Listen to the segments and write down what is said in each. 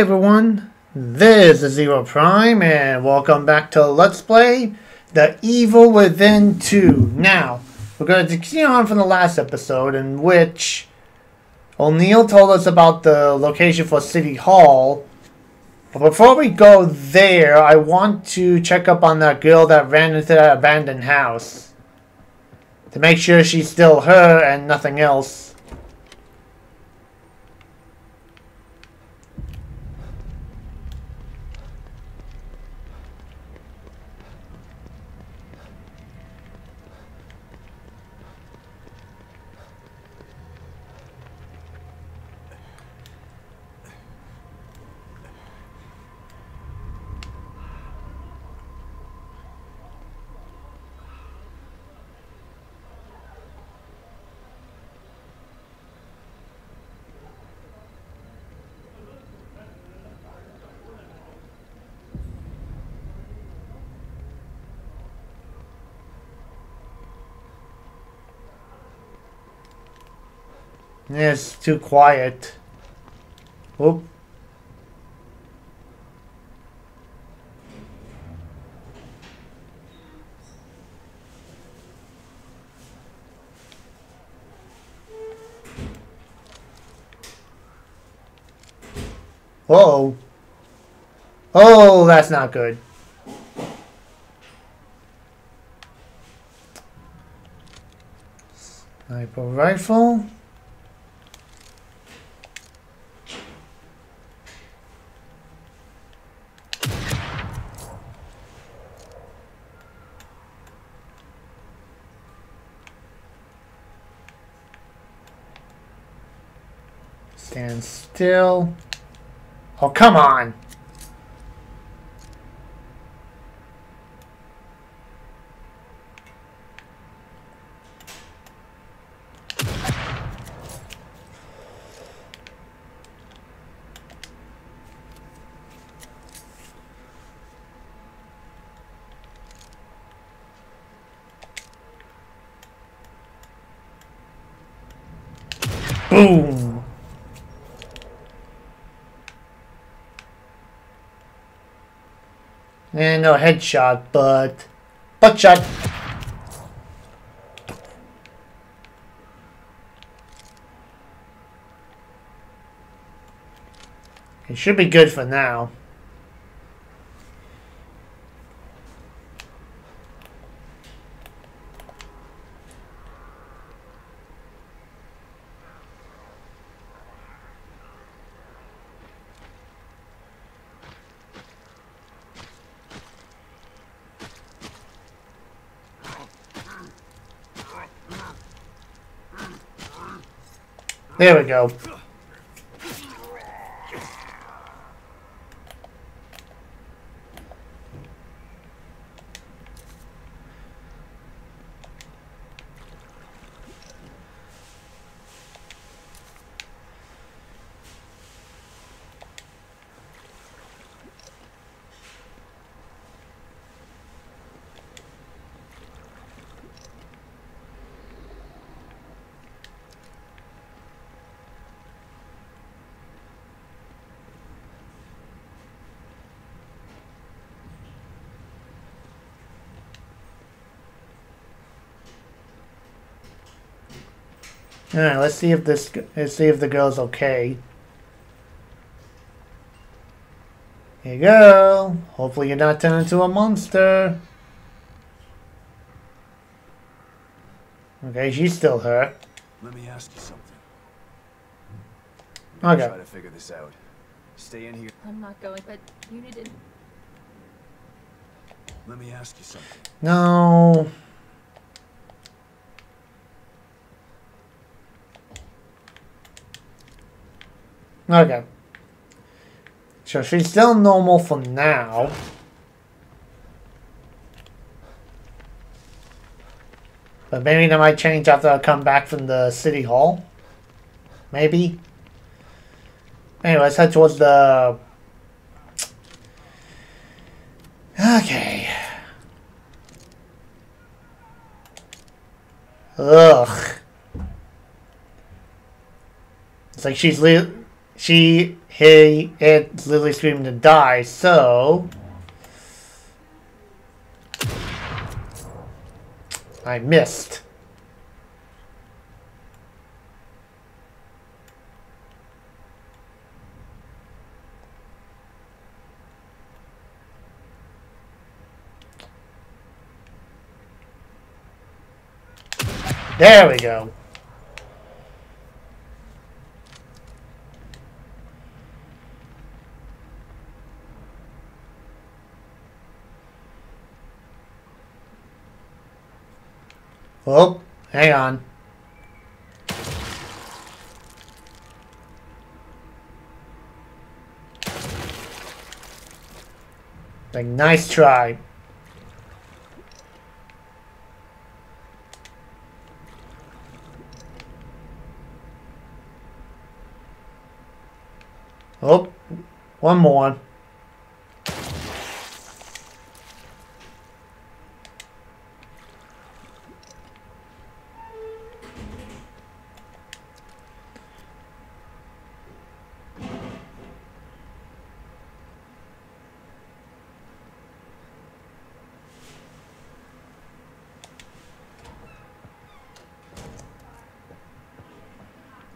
Hey everyone, this is Zero Prime and welcome back to Let's Play The Evil Within 2. Now, we're going to continue on from the last episode in which O'Neal told us about the location for City Hall. But before we go there, I want to check up on that girl that ran into that abandoned house. To make sure she's still her and nothing else. It's too quiet. Oop. Whoa. Oh, that's not good. Sniper rifle. Stand still. Oh, come on. Boom. And no headshot, but butt shot. It should be good for now. There we go. All right, let's see if this let's see if the girl's okay. Here you go. Hopefully you're not turned into a monster. Okay, she's still hurt. Let me ask you something. Okay. Try to figure this out. Stay in here. I'm not going, but you needed. Let me ask you something. No. Okay. So she's still normal for now. But maybe that might change after I come back from the city hall. Maybe. Anyway, let's head towards the... Okay. Ugh. It's like she's she he it's literally screaming to die, so I missed. There we go. Oh, hang on. Like, nice try. Oh, one more.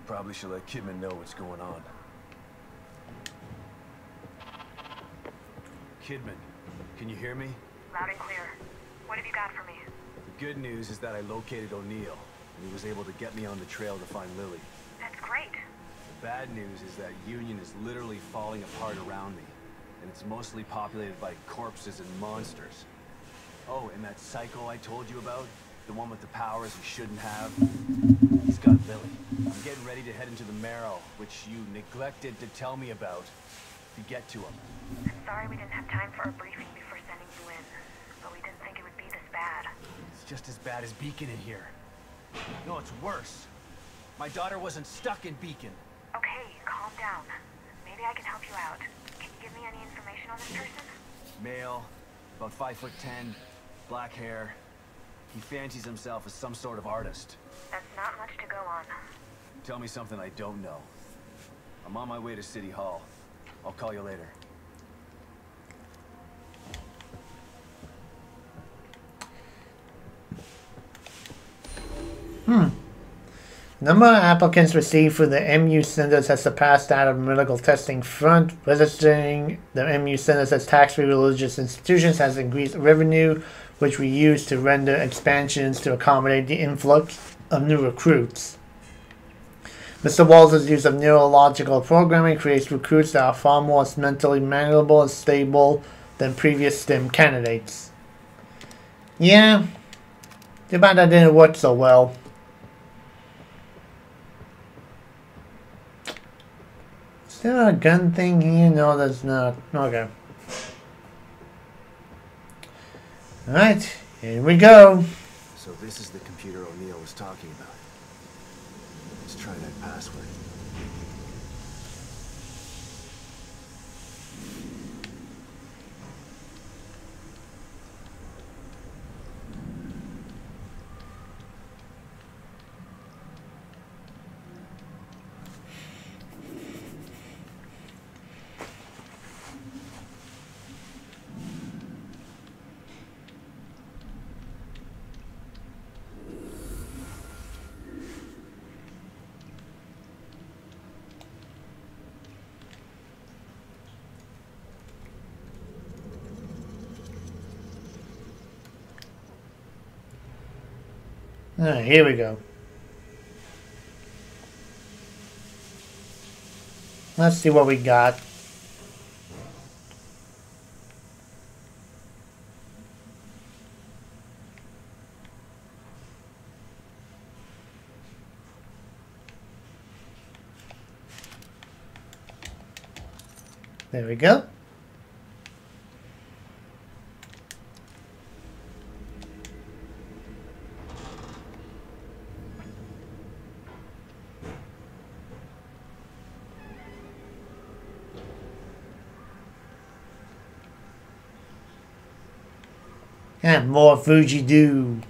Probably should let Kidman know what's going on. Kidman, can you hear me? Loud and clear. What have you got for me? The good news is that I located O'Neal, and he was able to get me on the trail to find Lily. That's great. The bad news is that Union is literally falling apart around me, and it's mostly populated by corpses and monsters. Oh, and that psycho I told you about? The one with the powers he shouldn't have? He's got Lily. I'm getting ready to head into the Marrow, which you neglected to tell me about, to get to him. I'm sorry we didn't have time for a briefing before sending you in, but we didn't think it would be this bad. It's just as bad as Beacon in here. No, it's worse. My daughter wasn't stuck in Beacon. Okay, calm down. Maybe I can help you out. Can you give me any information on this person? Male, about five foot ten, black hair. He fancies himself as some sort of artist. That's not much to go on. Tell me something I don't know. I'm on my way to City Hall. I'll call you later. Hmm. Number of applicants received for the MU centers has surpassed that of medical testing front. Registering the MU centers as tax-free religious institutions has increased revenue, which we use to render expansions to accommodate the influx of new recruits. Mr. Walls' use of neurological programming creates recruits that are far more mentally malleable and stable than previous STEM candidates. Yeah, too bad that didn't work so well. Is there a gun thing here? No, that's not. Okay. Alright, here we go. So this is the computer O'Neal was talking about. Let's try that password. Here we go. Let's see what we got. Fuji do.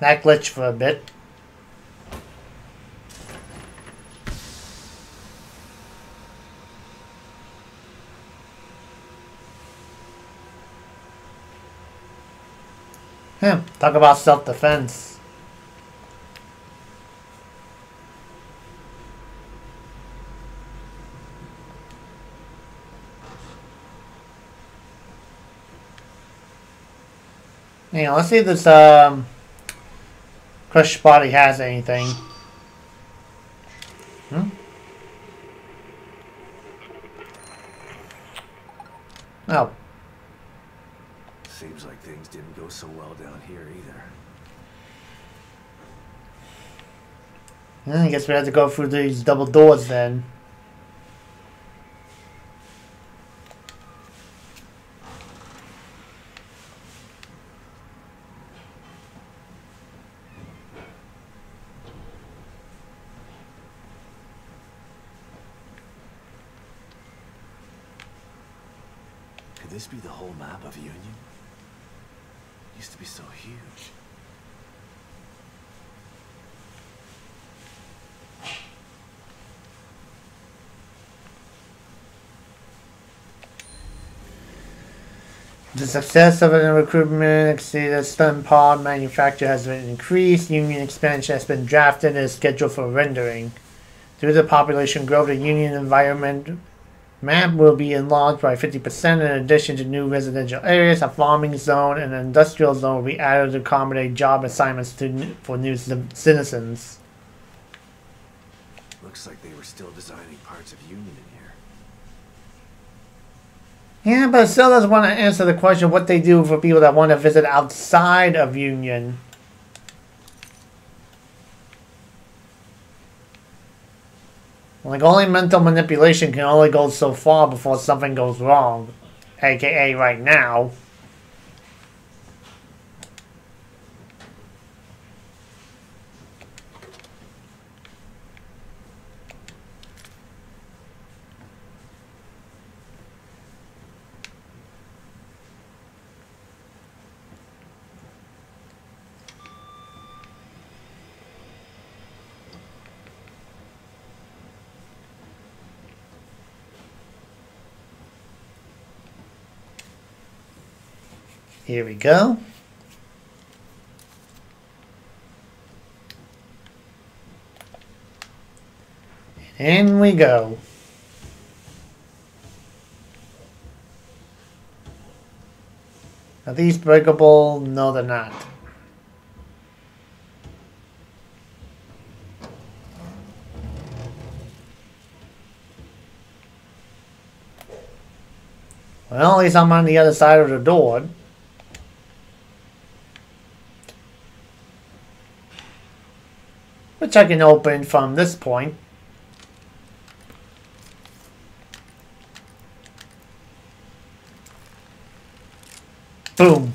That glitch for a bit. Yeah, talk about self-defense. Hang on, let's see if this um Crush Body has anything. Hmm? Oh. Seems like things didn't go so well down here either. I guess we have to go through these double doors then. This be the whole map of Union? Used to be so huge. The success of the recruitment exceeded STEM pod manufacture has been increased. Union expansion has been drafted and is scheduled for rendering. Through the population growth, the Union environment map will be enlarged by 50% in addition to new residential areas. A farming zone and an industrial zone will be added to accommodate job assignments to, for new citizens. Looks like they were still designing parts of Union in here. Yeah, but it still doesn't want to answer the question what they do for people that want to visit outside of Union. Like, only mental manipulation can only go so far before something goes wrong. AKA right now. Here we go. In we go. Are these breakable? No, they're not. Well, at least I'm on the other side of the door. Which I can open from this point. Boom.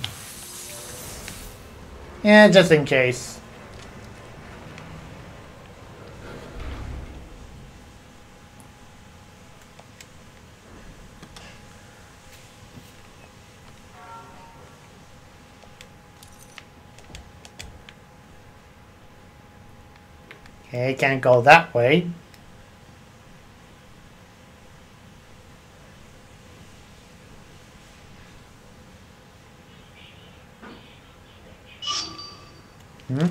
Yeah, just in case. Okay, can't go that way. Hmm?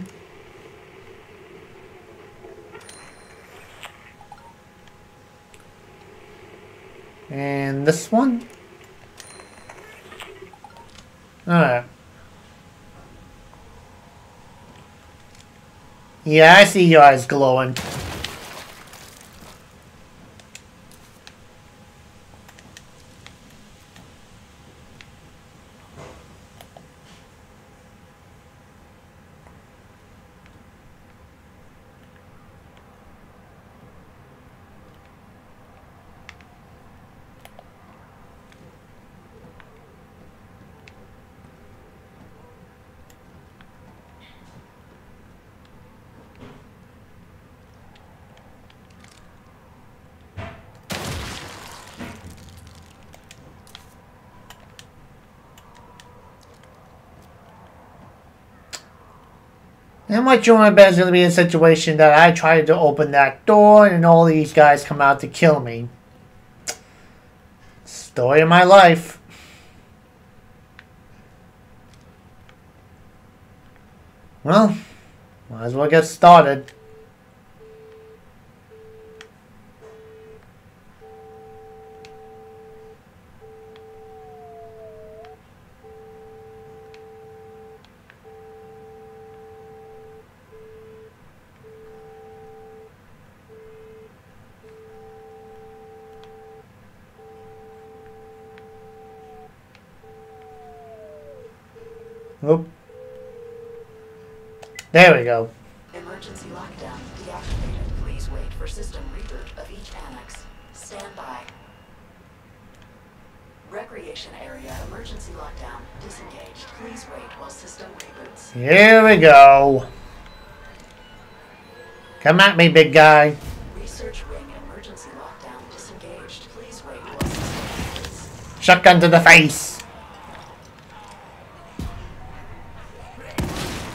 And this one? Alright. Yeah, I see your eyes glowing. What you want to bet is going to be a situation that I try to open that door and all these guys come out to kill me. Story of my life. Well, might as well get started. Here we go. Come at me, big guy. Research wing emergency lockdown disengaged. Please wait while system reboots. Shotgun to the face.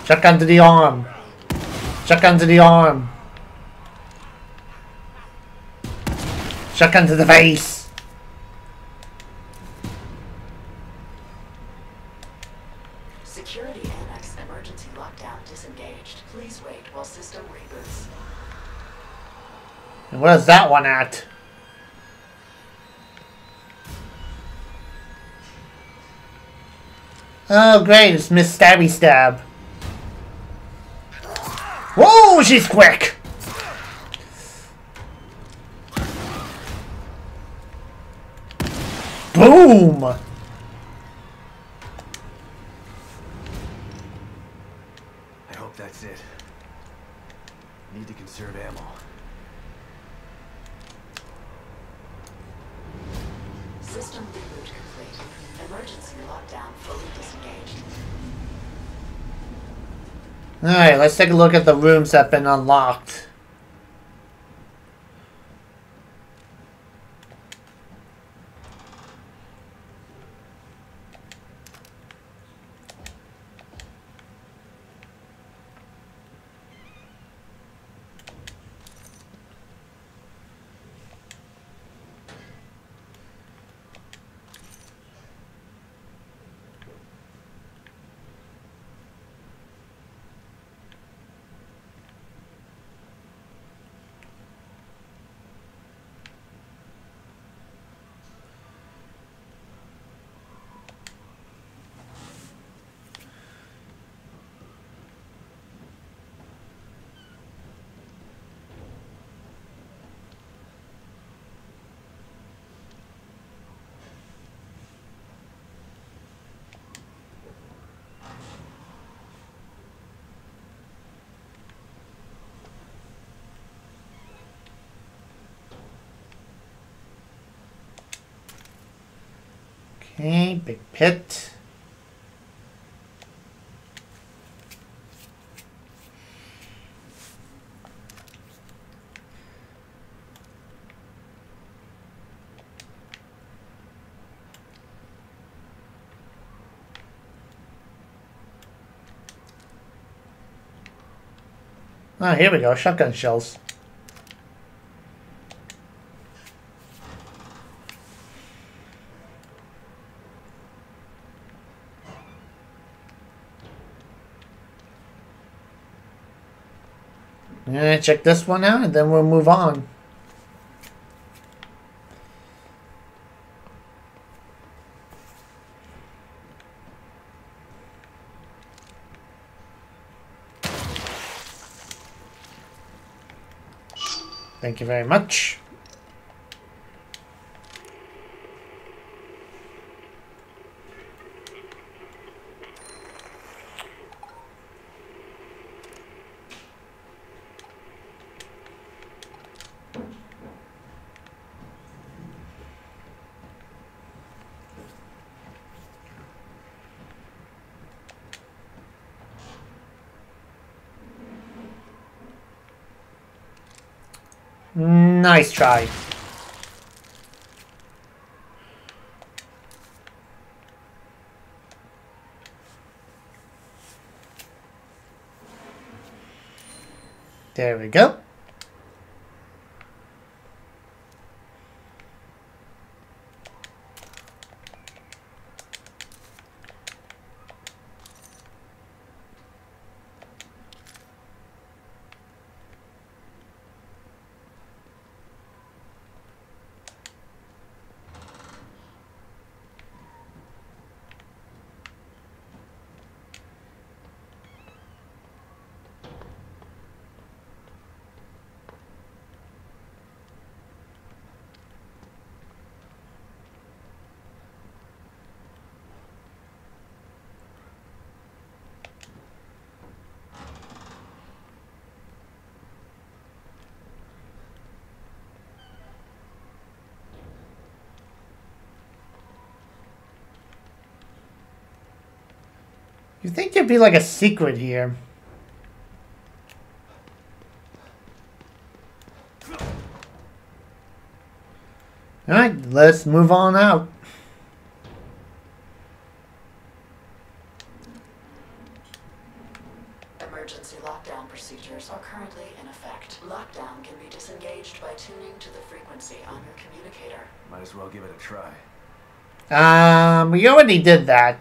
Shotgun to the arm. Shotgun to the arm. Shotgun to the face. Where's that one at? Oh, great. It's Miss Stabby Stab. Whoa, she's quick. Boom. I hope that's it. Need to conserve ammo. System reboot complete. Emergency lockdown fully disengaged. Alright, let's take a look at the rooms that have been unlocked. Okay, big pit. Ah, here we go, shotgun shells. Yeah, check this one out and then we'll move on. Thank you very much. Nice try. There we go. Think there'd be like a secret here? Alright, let's move on out. Emergency lockdown procedures are currently in effect. Lockdown can be disengaged by tuning to the frequency on your communicator. Might as well give it a try. Um, we already did that.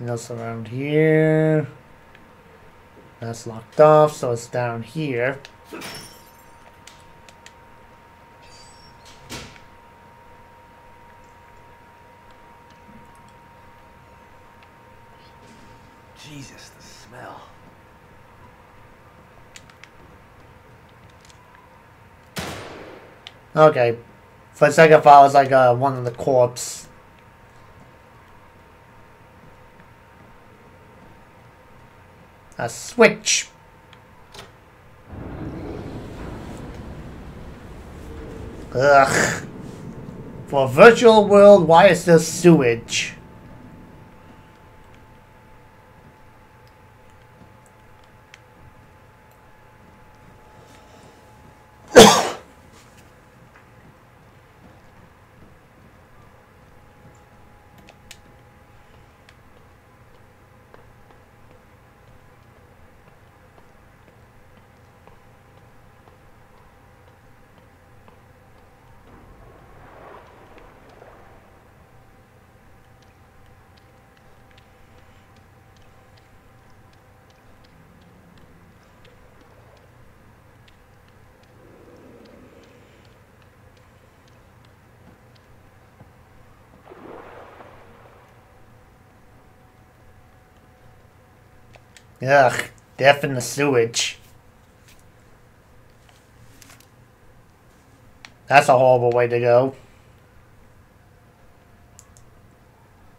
Okay, nothing else around here. That's locked off, so it's down here. Jesus, the smell. Okay. For a second, I was like uh, one of the corpse. A switch. Ugh. For virtual world, why is there sewage? Ugh, death in the sewage. That's a horrible way to go.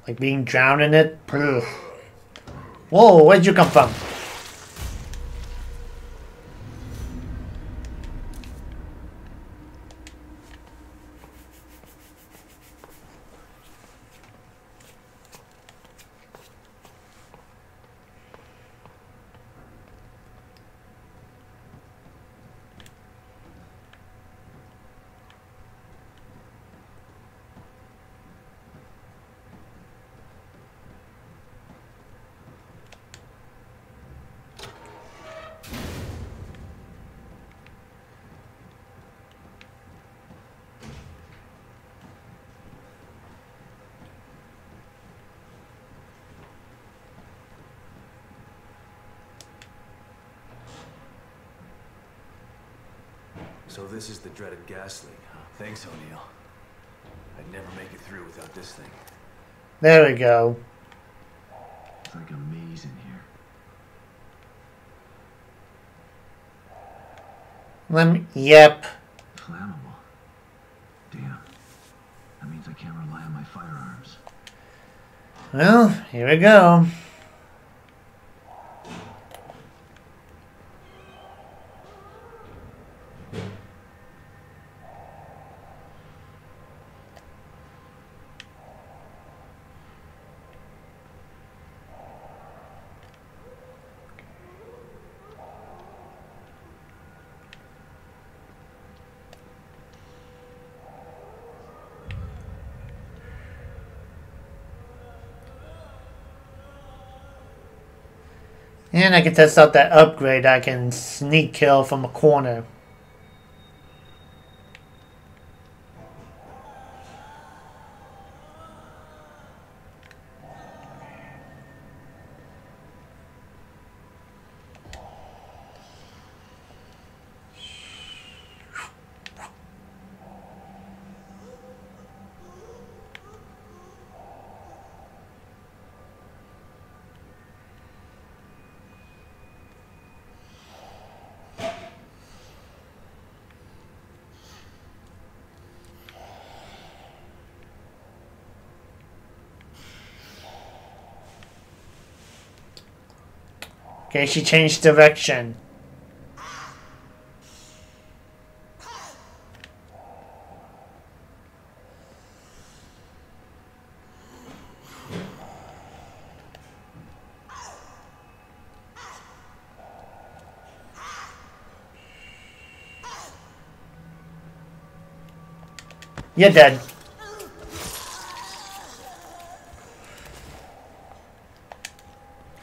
Like being drowned in it. Ugh. Whoa, where'd you come from? So this is the dreaded gas leak, huh? Thanks, O'Neal. I'd never make it through without this thing. There we go. It's like a maze in here. Let me. Yep. Flammable. Damn. That means I can't rely on my firearms. Well, here we go. I can test out that upgrade. I can sneak kill from a corner. Okay, she changed direction. You're dead.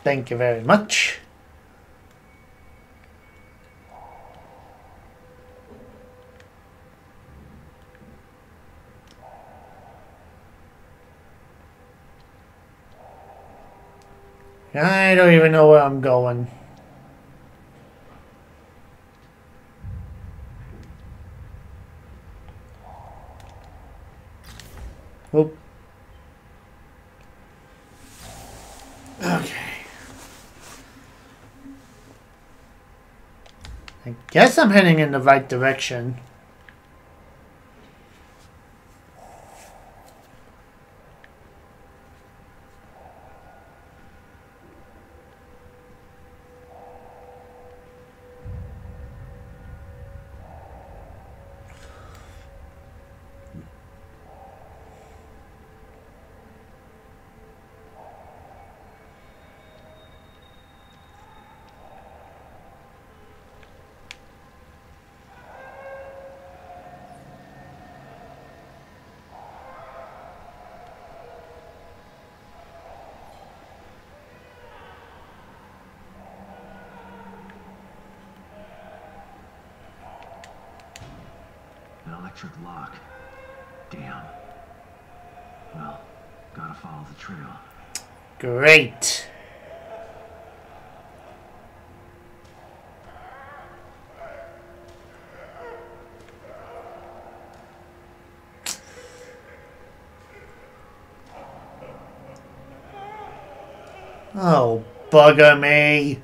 Thank you very much. I don't even know where I'm going. Oop. Okay. I guess I'm heading in the right direction. An electric lock. Damn. Well, gotta follow the trail. Great. Oh, bugger me.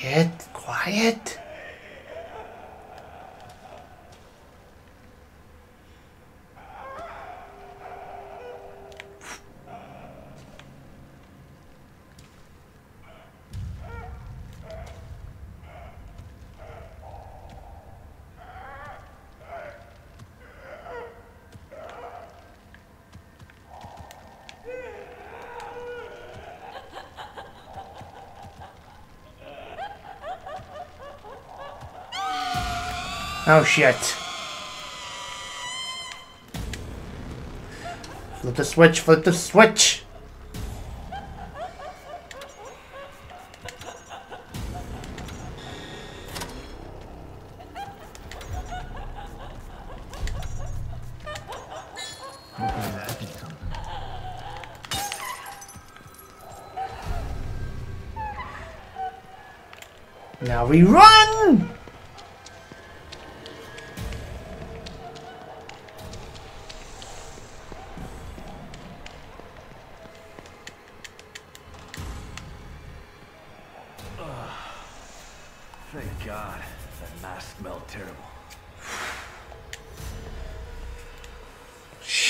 Quiet, quiet. Oh shit. Flip the switch, flip the switch! Now we run!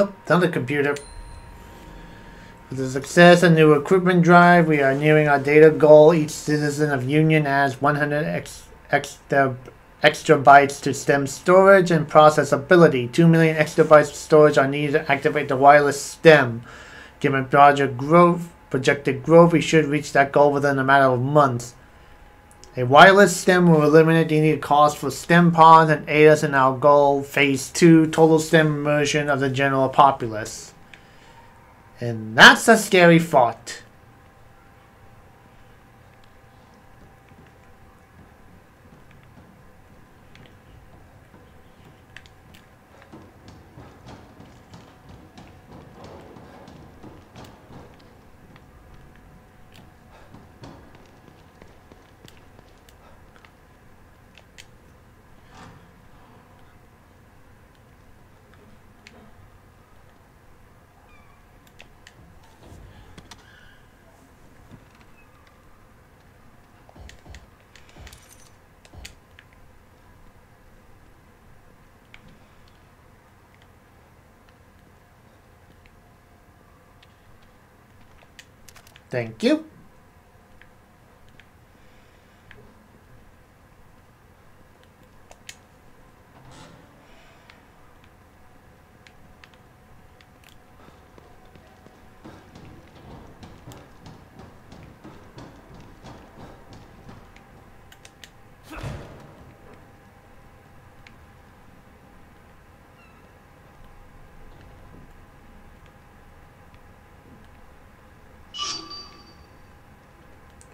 Nope, not the computer. With the success of new equipment drive, we are nearing our data goal. Each citizen of Union has 100 ex- extra, extra bytes to STEM storage and processability. 2 million extra bytes of storage are needed to activate the wireless STEM. Given project growth, projected growth, we should reach that goal within a matter of months. A wireless STEM will eliminate the needed cost for STEM pods and aid us in our goal, Phase 2, total STEM immersion of the general populace. And that's a scary thought. Thank you.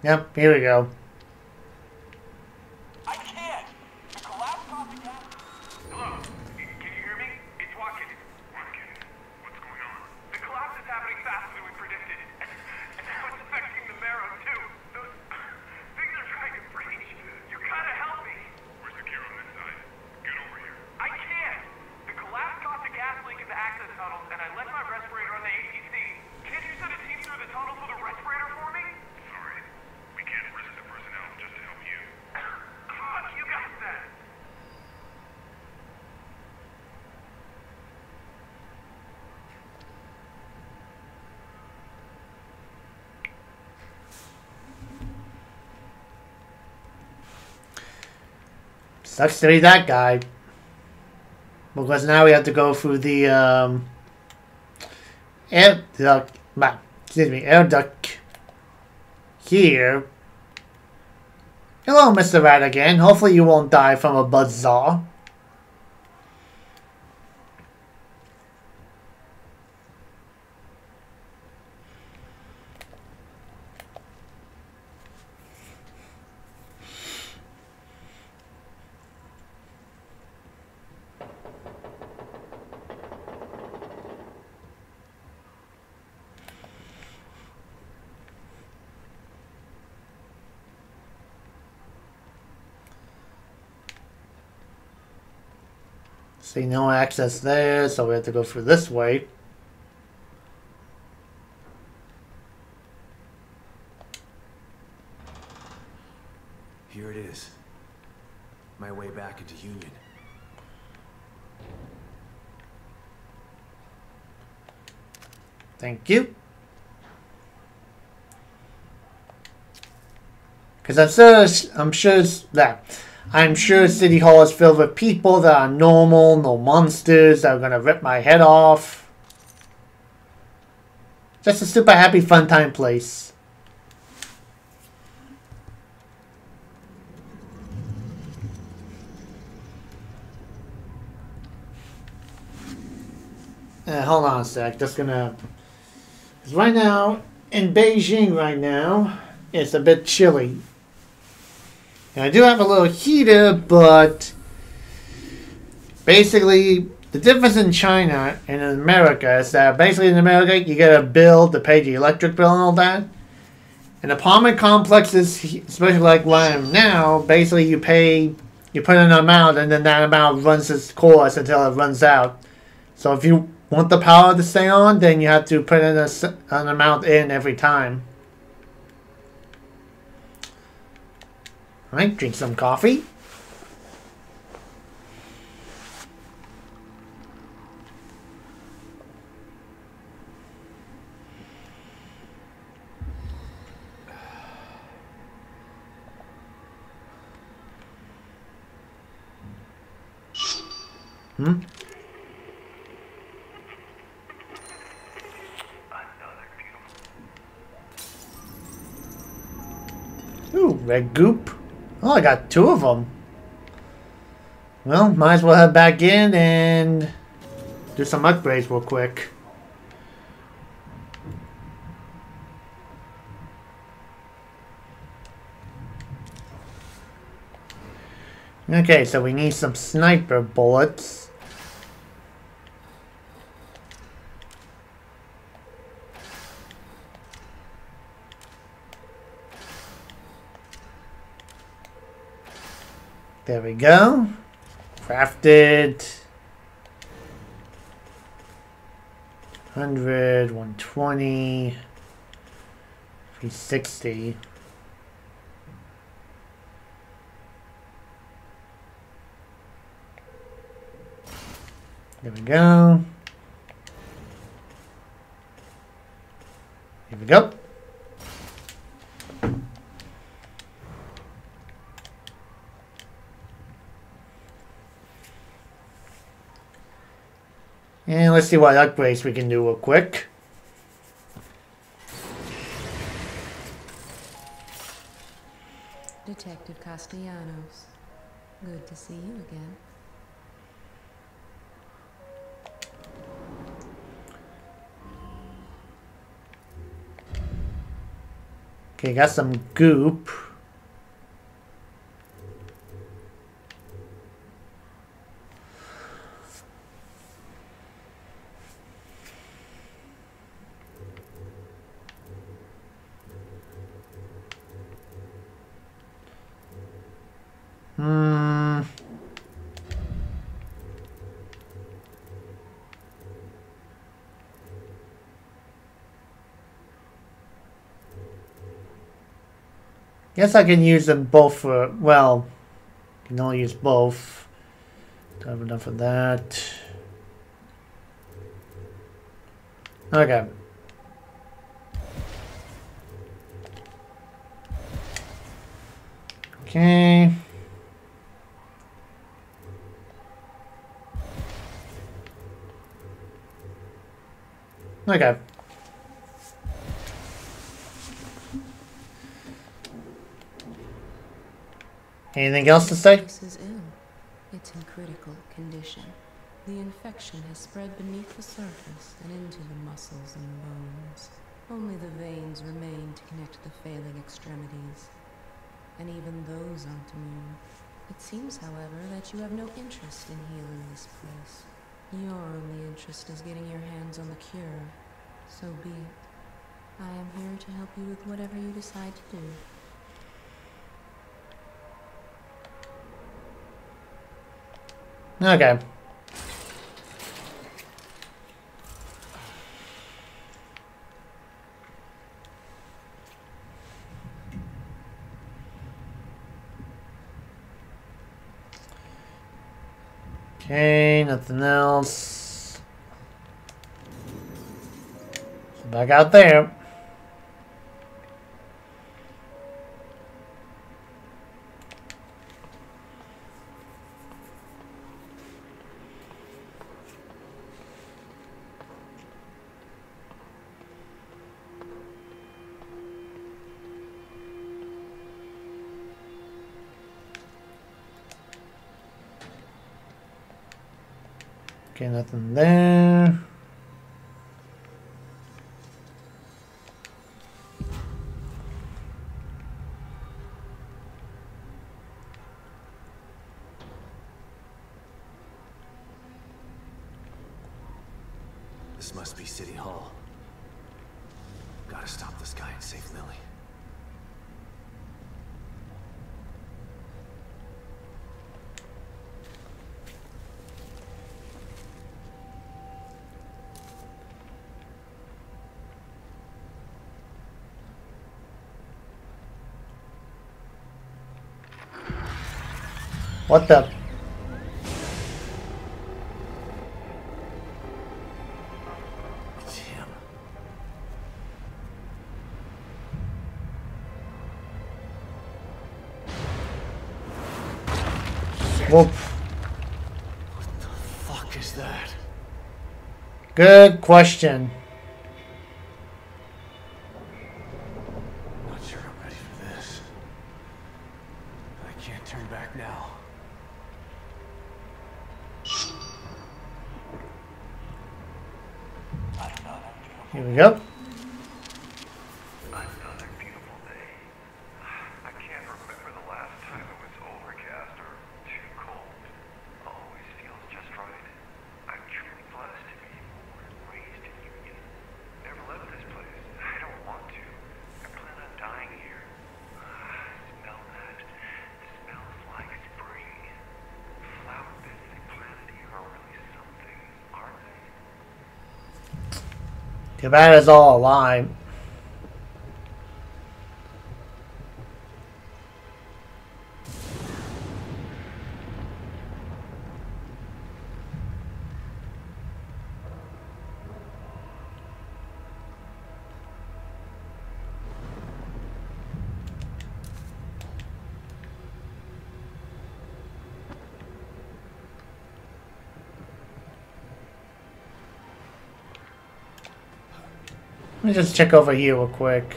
Yep, here we go. I can't! The collapse off the gas. Hello? Can you hear me? It's Watkins. Watkins? What's going on? The collapse is happening faster than we predicted. And now it's affecting the marrow, too. Those things are trying to breach. You gotta help me. Where's the cure on this side? Get over here. I can't! The collapse caused a gas leak in the access tunnels, and I left my respirator on the ATC. Can't you send a team through the tunnels with a respirator for me? Sorry. We can't risk the personnel just to help you. Come on, you got that! Sucks to that guy. Because now we have to go through the um, air duct. Excuse me, air duct here. Hello, Mr. Rat again. Hopefully you won't die from a buzzsaw. See, no access there, so we have to go through this way. Here it is. My way back into Union. Thank you. Because I'm sure, I'm sure that I'm sure City Hall is filled with people that are normal, no monsters that are gonna rip my head off. Just a super happy fun time place. Uh, hold on a sec. Just gonna. right now in Beijing, right now it's a bit chilly. And I do have a little heater, but basically the difference in China and in America is that basically in America you get a bill to pay the electric bill and all that. in apartment complexes, especially like where I am now, basically you pay, you put an amount, and then that amount runs its course until it runs out. So if you want the power to stay on, then you have to put in a an amount in every time. Alright, drink some coffee. Hmm? Ooh, red goop. I got two of them. Well, might as well head back in and do some upgrades real quick. Okay, so we need some sniper bullets. There we go. Crafted. 100, 120, 360. There we go. Here we go. And let's see what upgrades we can do real quick. Detective Castellanos. Good to see you again. Okay, got some goop. Guess I can use them both for, well, can only use both. Don't have enough of that. Okay. Okay. Okay. Anything else to say? Is ill. It's in critical condition. The infection has spread beneath the surface and into the muscles and bones. Only the veins remain to connect the failing extremities. And even those aren't immune. It seems, however, that you have no interest in healing this place. Your only interest is getting your hands on the cure. So be it. I am here to help you with whatever you decide to do. Okay. Okay, nothing else. Back out there. Nothing there. This must be City Hall. Gotta stop this guy and save Lily. What the? It's him. Whoop. What the fuck is that? Good question. Not sure I'm ready for this. I can't turn back now. Here we go. Another beautiful day. I can't remember the last time it was overcast or too cold. Always feels just right. I'm truly blessed to be born and raised in Union. Never left this place. I don't want to. I plan on dying here. Ah, smell that. smells like spring. Flower beds they planted here are really something, aren't they? Too bad it's all alive. Let me just check over here real quick.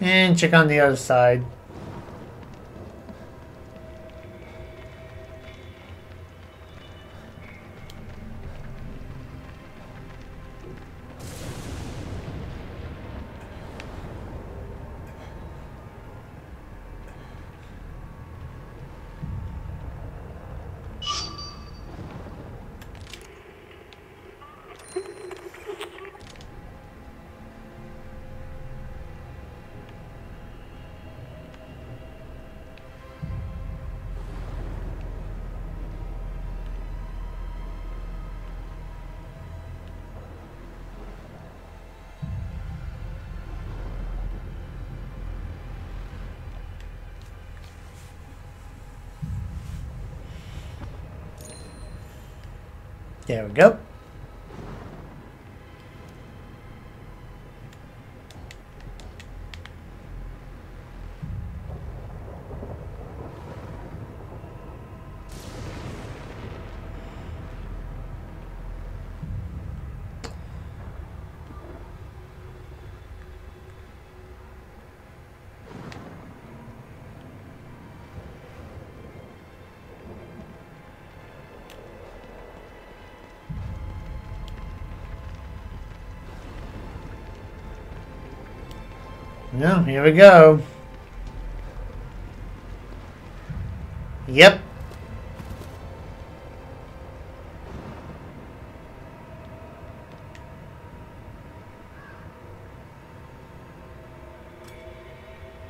And check on the other side. There we go. Yeah, here we go. Yep.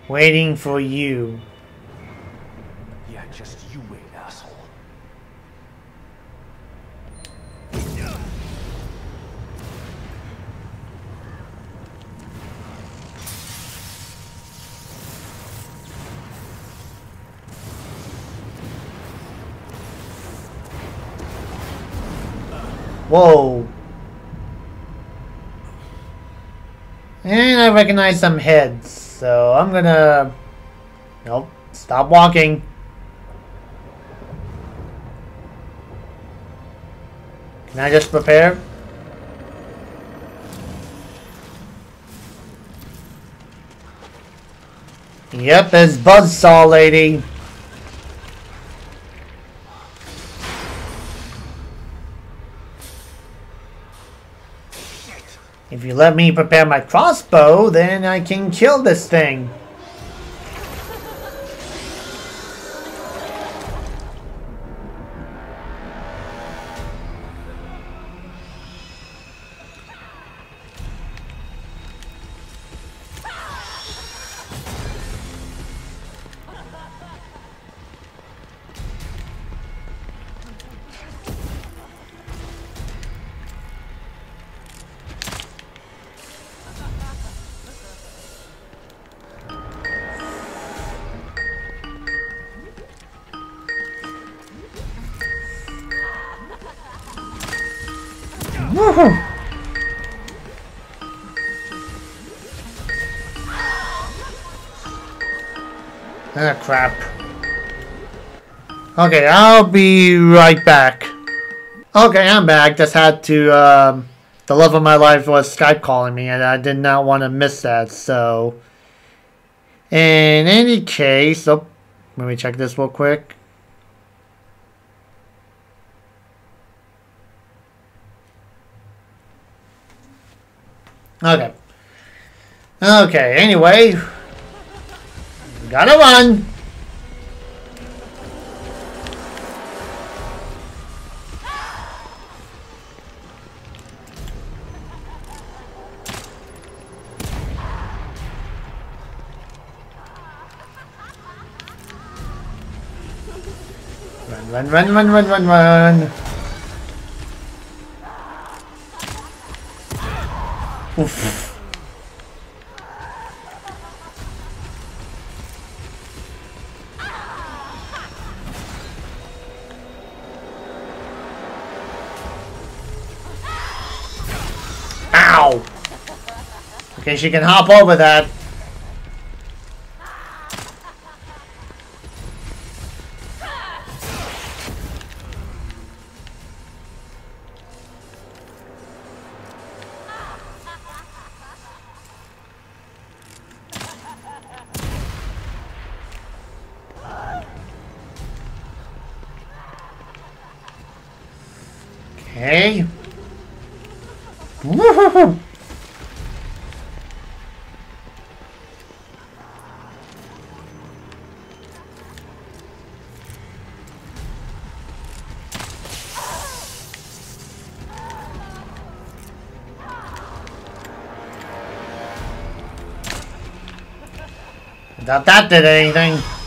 Waiting for you. Yeah, just you wait, asshole. Recognize some heads, so I'm gonna... Nope, stop walking. Can I just prepare? Yep, there's Buzzsaw Lady. If you let me prepare my crossbow, then I can kill this thing. Okay, I'll be right back. Okay, I'm back. Just had to, um, the love of my life was Skype calling me, and I did not want to miss that, so. In any case, oh, let me check this real quick. Okay. Okay, anyway. Gotta run. Run, run, run, run, run, run. Oof. Ow! Okay, she can hop over that. Doubt that did anything.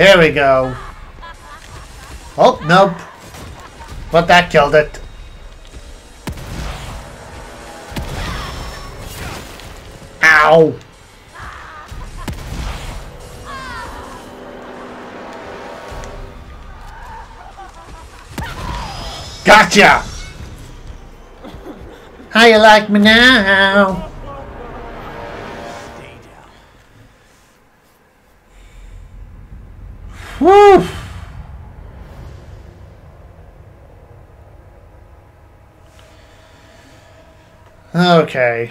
There we go. Oh, nope. But that killed it. Ow! Gotcha! How you like me now? Stay down. Woo! Okay.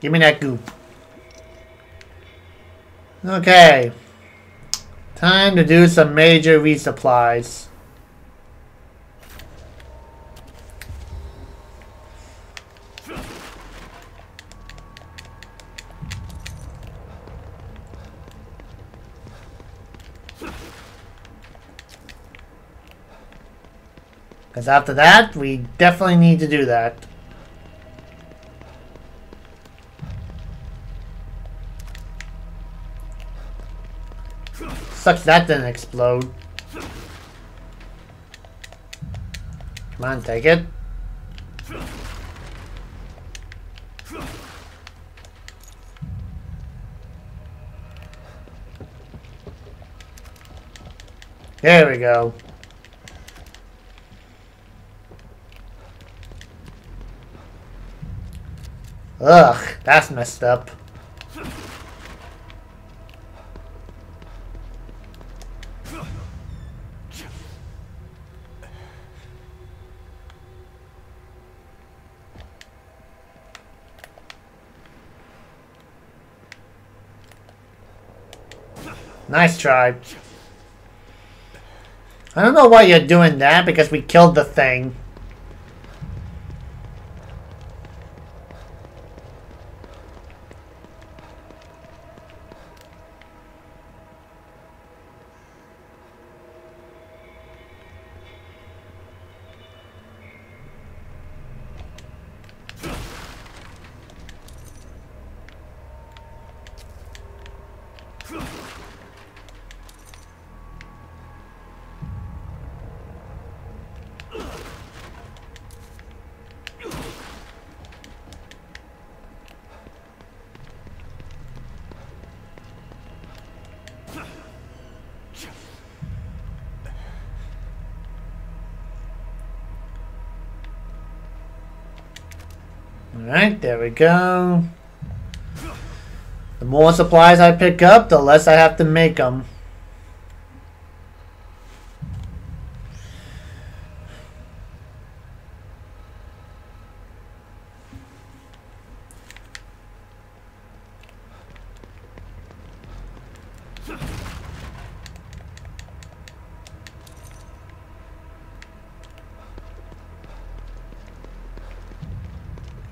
Give me that goop. Okay. Time to do some major resupplies. Because after that, we definitely need to do that. Sucks that didn't explode. Come on, take it. There we go. Ugh, that's messed up. Nice try. I don't know why you're doing that, because we killed the thing. Alright, there we go. The more supplies I pick up, the less I have to make them.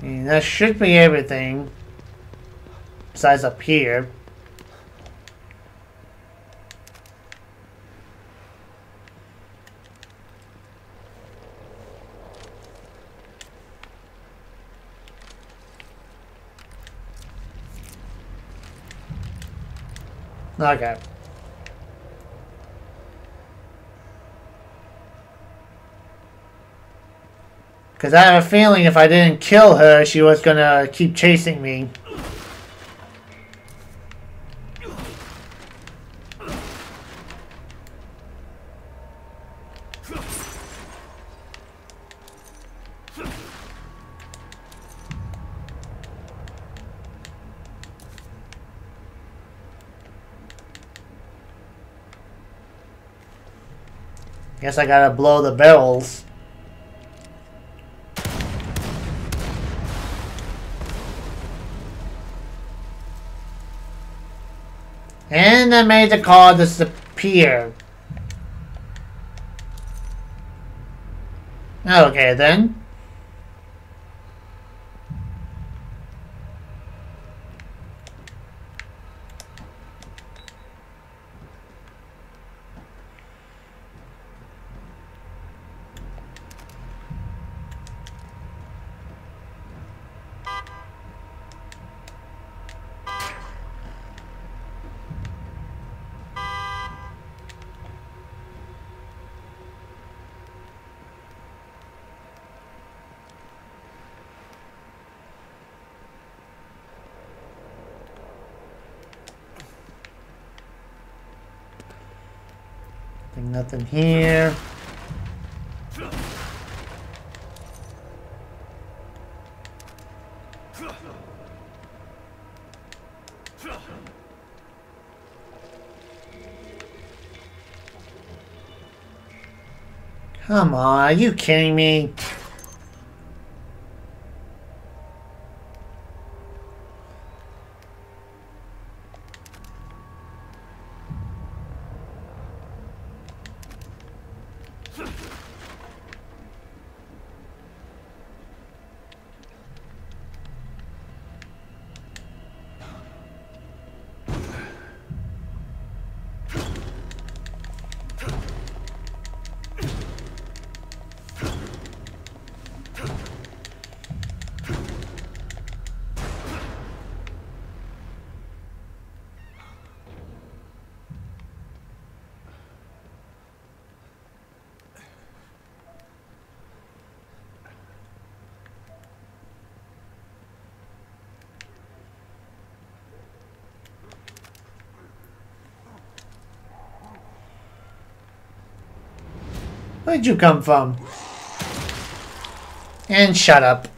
And that should be everything. Besides up here. Okay. Because I have a feeling if I didn't kill her, she was gonna keep chasing me. Guess I gotta blow the barrels. I made the car disappear. Okay then. Think nothing here. Come on, are you kidding me? Where'd you come from? And shut up.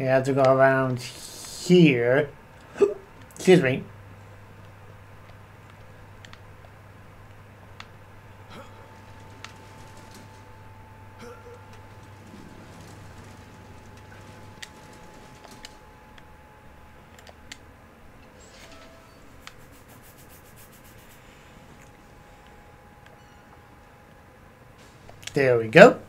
I have to go around here. Excuse me. There we go.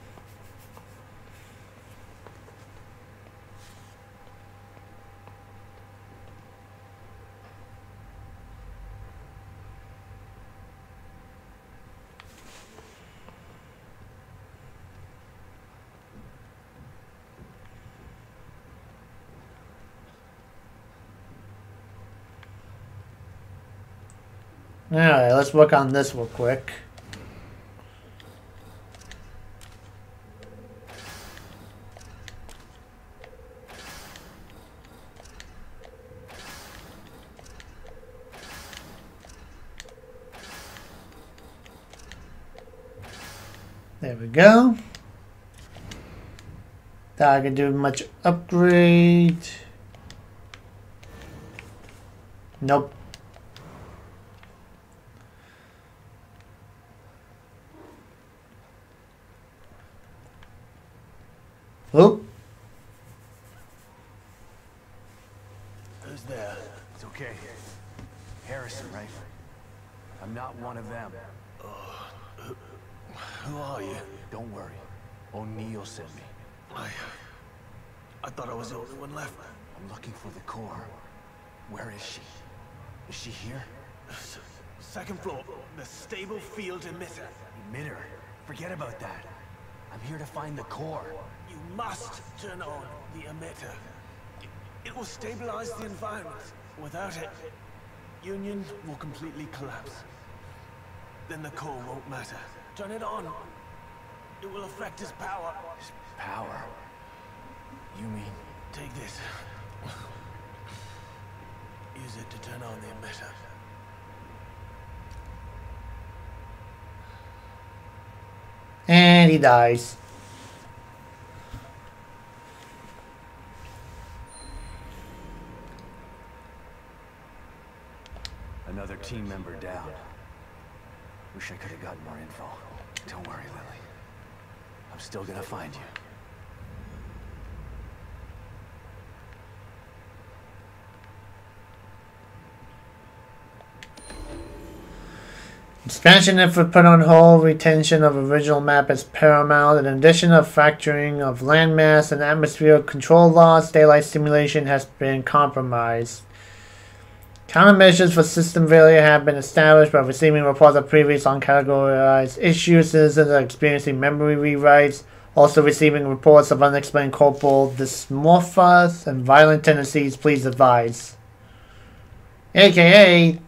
Alright, let's work on this real quick. There we go. That I can do much upgrade. Nope. Oop. Who's there? It's okay. Harrison, right? I'm not one of them. Who are you? Don't worry. O'Neal sent me. I... I thought I was the only one left. I'm looking for the core. Where is she? Is she here? S second floor, the stable field emitter. Emitter. Forget about that. I'm here to find the core. You must turn on the emitter. It, it will stabilize the environment. Without it, Union will completely collapse. Then the core won't matter. Turn it on. It will affect his power. His power? You mean... Take this. Use it to turn on the emitter. And he dies. Another team member down. Wish I could have gotten more info. Don't worry, Lily. I'm still gonna find you. Expansion effort put on hold. Retention of original map is paramount. In addition of fracturing of landmass and atmospheric control laws, daylight simulation has been compromised. Countermeasures for system failure have been established by receiving reports of previous uncategorized issues. Citizens are experiencing memory rewrites, also receiving reports of unexplained corporal dysmorphas and violent tendencies. Please advise. AKA,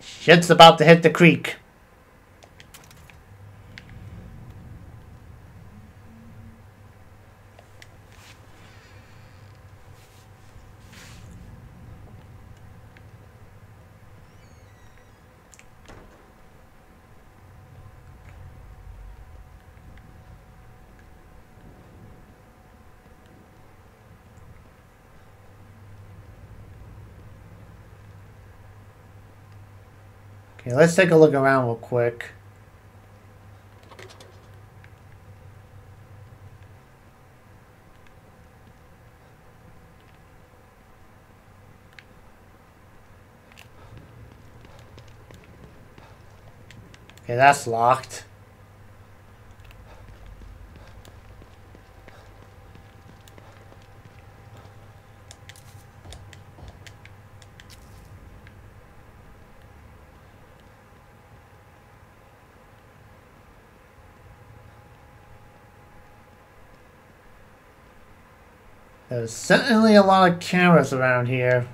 shit's about to hit the creek. Let's take a look around real quick. Okay, that's locked. There's certainly a lot of cameras around here.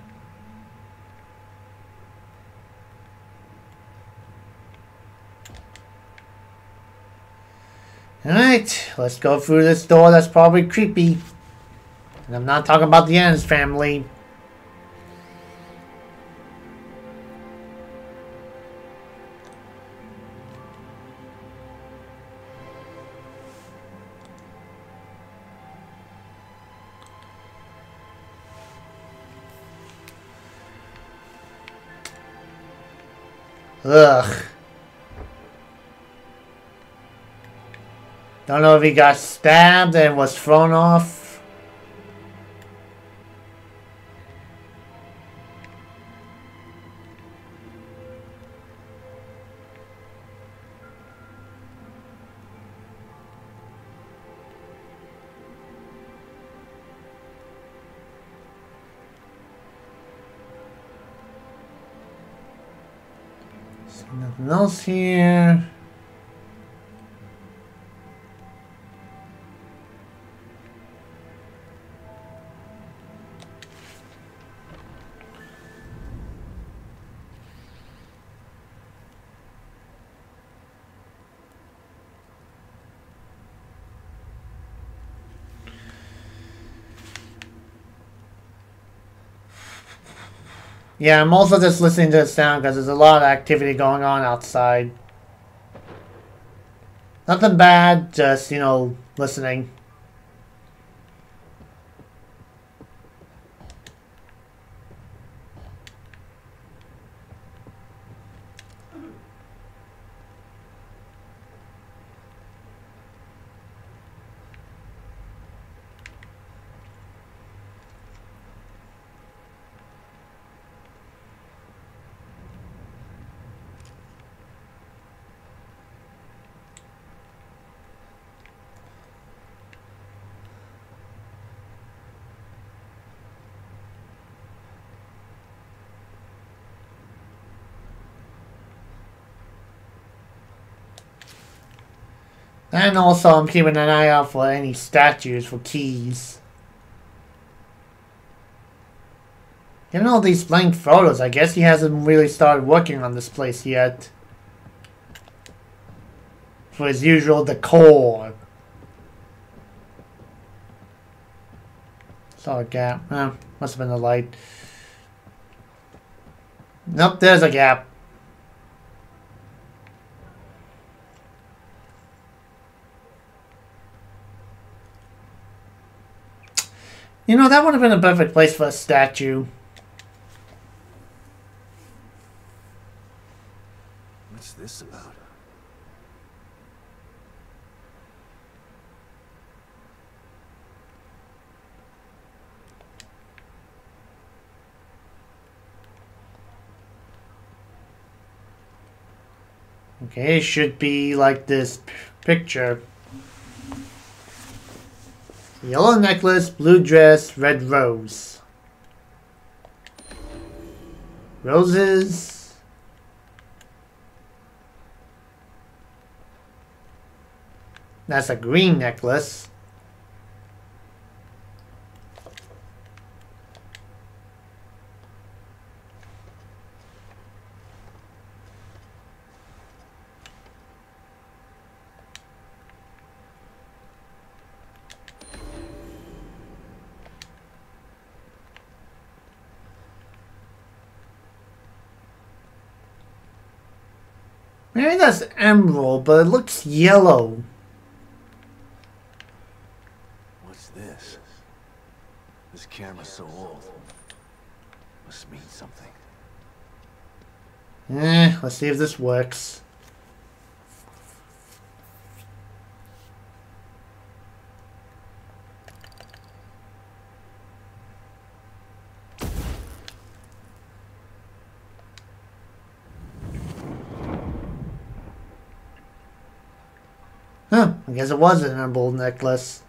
Alright, let's go through this door that's probably creepy. And I'm not talking about the Ennis family. Ugh. Don't know if he got stabbed and was thrown off. Here. Yeah, I'm also just listening to the sound because there's a lot of activity going on outside. Nothing bad, just, you know, listening. And also, I'm keeping an eye out for any statues for keys. Given all these blank photos, I guess he hasn't really started working on this place yet. For his usual decor. Saw a gap. Eh, must have been the light. Nope, there's a gap. You know, that would have been a perfect place for a statue. What's this about? Okay, it should be like this p- picture. Yellow necklace, blue dress, red rose. Roses. That's a green necklace. Maybe that's emerald, but it looks yellow. What's this? This camera's so old. Must mean something. Eh, let's see if this works. Guess it was an emerald necklace.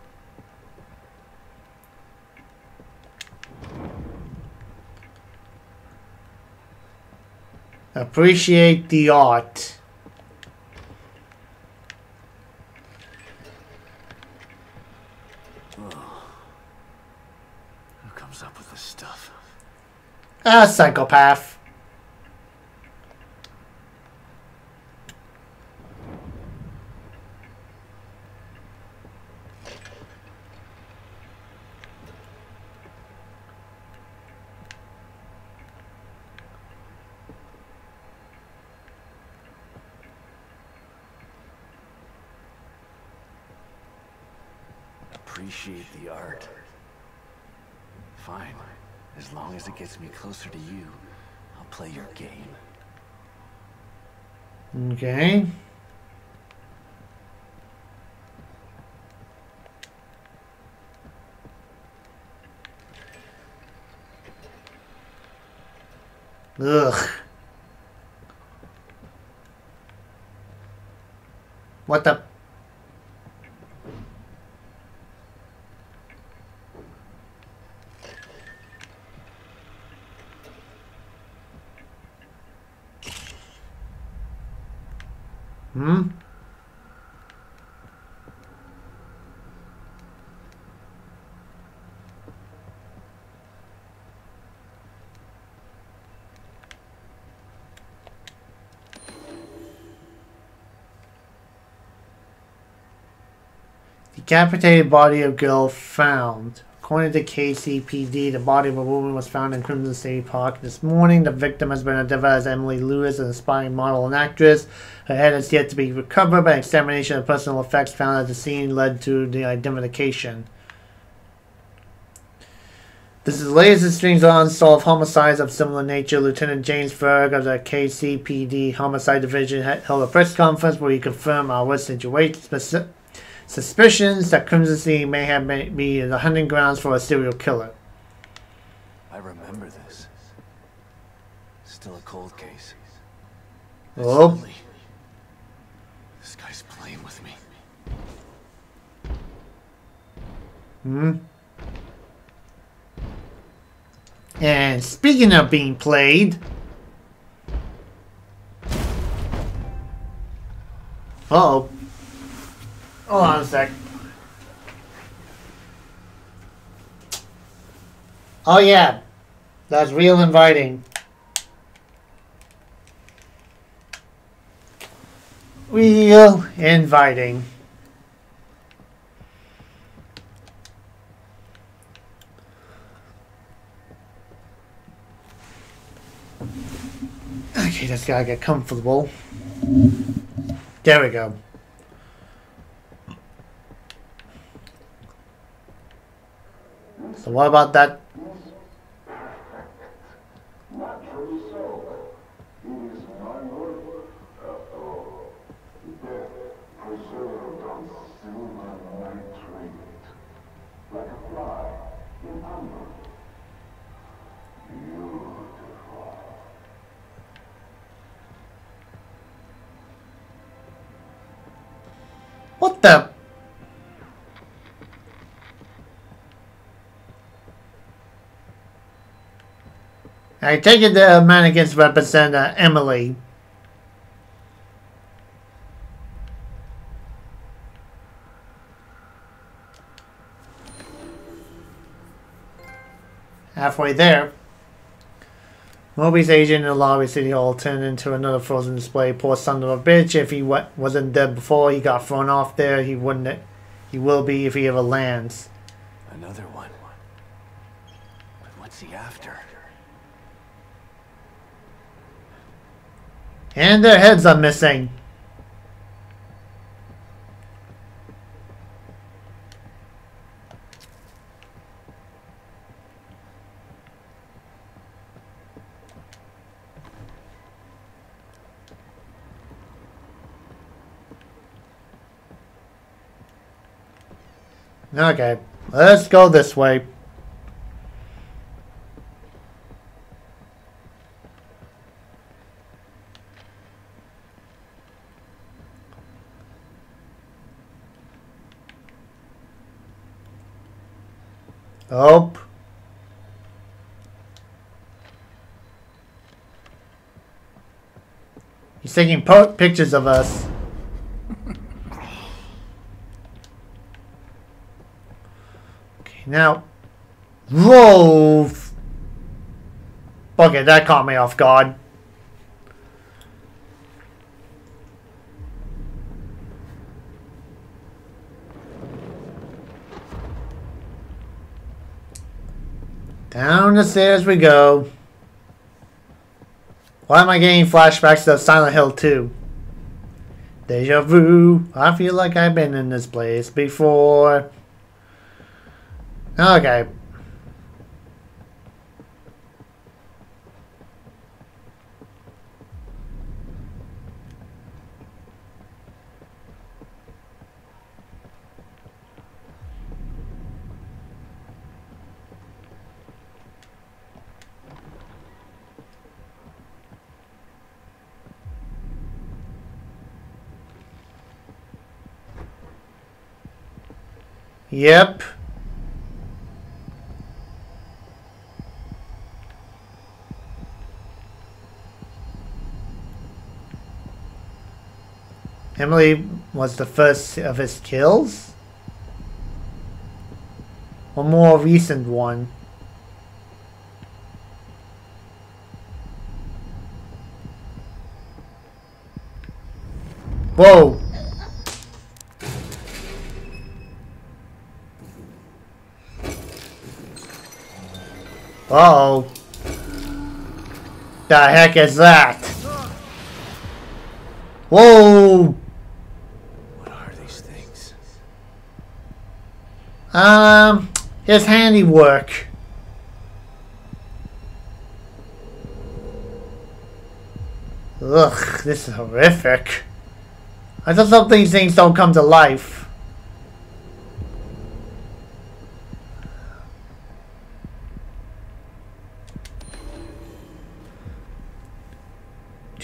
Appreciate the art. Who comes up with this stuff? Ah, psychopath. Appreciate the art. Fine. As long as it gets me closer to you, I'll play your game. Okay. Ugh. What the? Hmm? Decapitated body of girl found. According to KCPD, the body of a woman was found in Krimson City Park this morning. The victim has been identified as Emily Lewis, an aspiring model and actress. Her head is yet to be recovered, but examination of personal effects found at the scene led to the identification. This is the latest in strings of unsolved homicides of similar nature. Lieutenant James Ferg of the KCPD Homicide Division held a press conference where he confirmed our situation, suspicions that Krimson City may have been, be the hunting grounds for a serial killer. I remember this. Still a cold case. Oh. This guy's playing with me. Hmm. And speaking of being played, uh oh. Hold on a sec. Oh yeah, that's real inviting. Real inviting. Okay, just gotta get comfortable. There we go. So what about that? What the? I take it the mannequins represent uh, Emily. Halfway there. Mobius agent in the lobby city hall turned into another frozen display. Poor son of a bitch. If he wasn't dead before he got thrown off there, he wouldn't. He will be if he ever lands. Another one. But what's he after? And their heads are missing. Okay, let's go this way. Oh. He's taking pictures of us. Okay, now. Whoa! Okay, that caught me off guard. Down the stairs we go. Why am I getting flashbacks to Silent Hill 2? Deja vu. I feel like I've been in this place before. Okay. Yep. Emily was the first of his kills? A more recent one. Whoa! Uh-oh. The heck is that? Whoa! What are these things? Um, his handiwork. Ugh, this is horrific. I just hope these things don't come to life.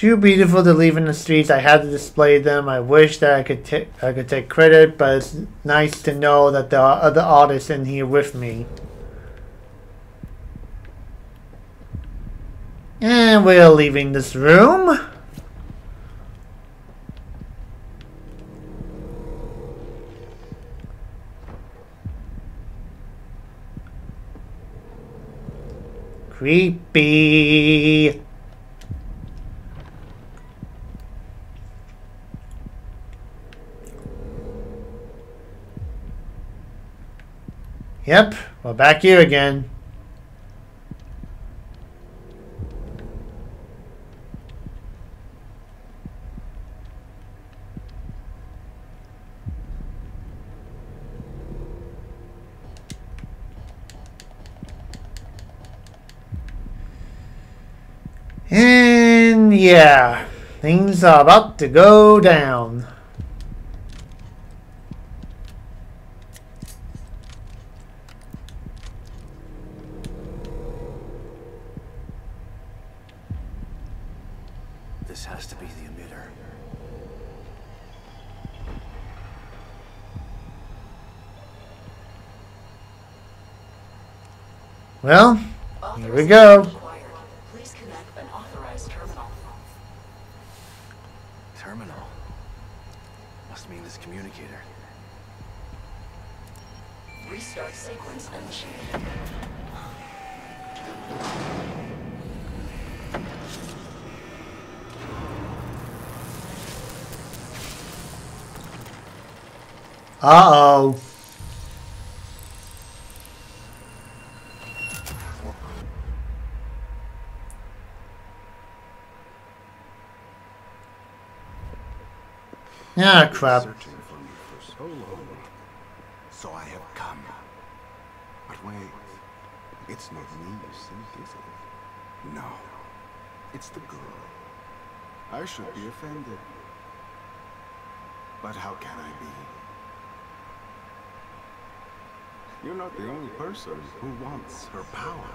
Too beautiful to leave in the streets. I had to display them. I wish that I could ta- I could take credit, but it's nice to know that there are other artists in here with me. And we're leaving this room. Creepy. Yep, we're back here again. And yeah, things are about to go down. Well, here we go. required. Please connect an authorized terminal. Terminal. Must mean this communicator. Restart sequence initiated. Uh-oh. Ah, crap. Searching for me for so long. So I have come. But wait. It's not me you seek, is it? No. It's the girl. I should be offended. But how can I be? You're not the only person who wants her power.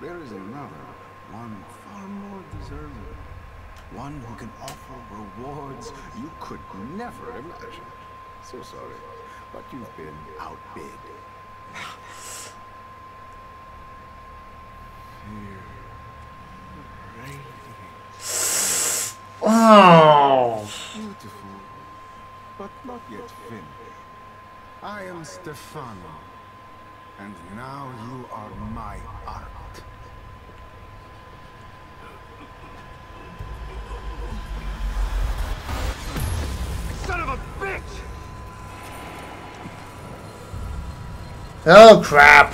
There is another, one far more deserving. One who can offer rewards you could never imagine. So sorry, but you've been outbid. Fear radiates. Oh. Beautiful, but not yet finished. I am Stefano, and now you are my art. Son of a bitch! Oh, crap.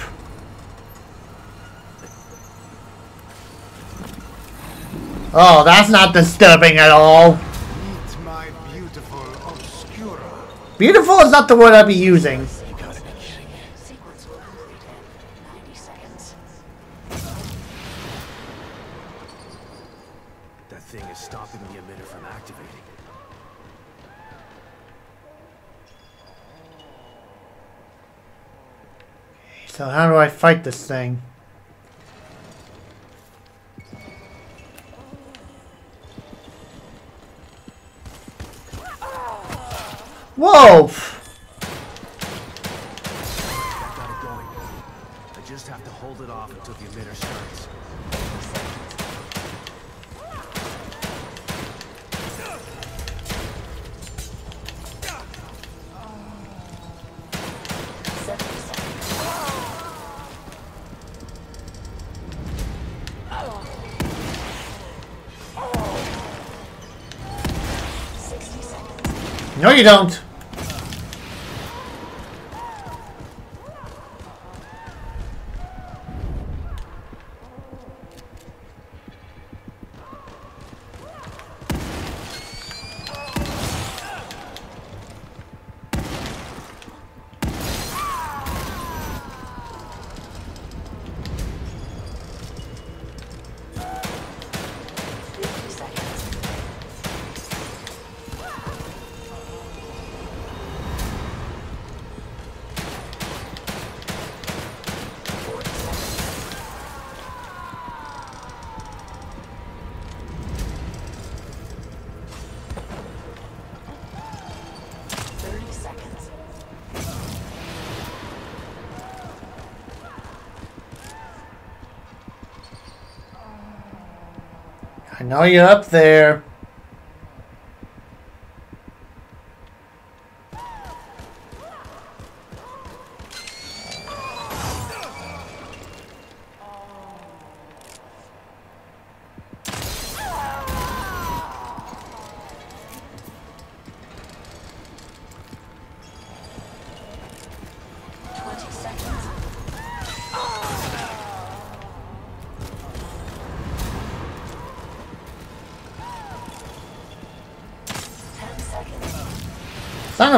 Oh, that's not disturbing at all. Meet my beautiful Obscura. Beautiful is not the word I'd be using. You gotta be kidding. Sequence will complete in 90 seconds. That thing is stopping the emitter from activating. So how do I fight this thing? Whoa! That got it going. I just have to hold it off until the emitter starts. No, you don't. Know you're up there.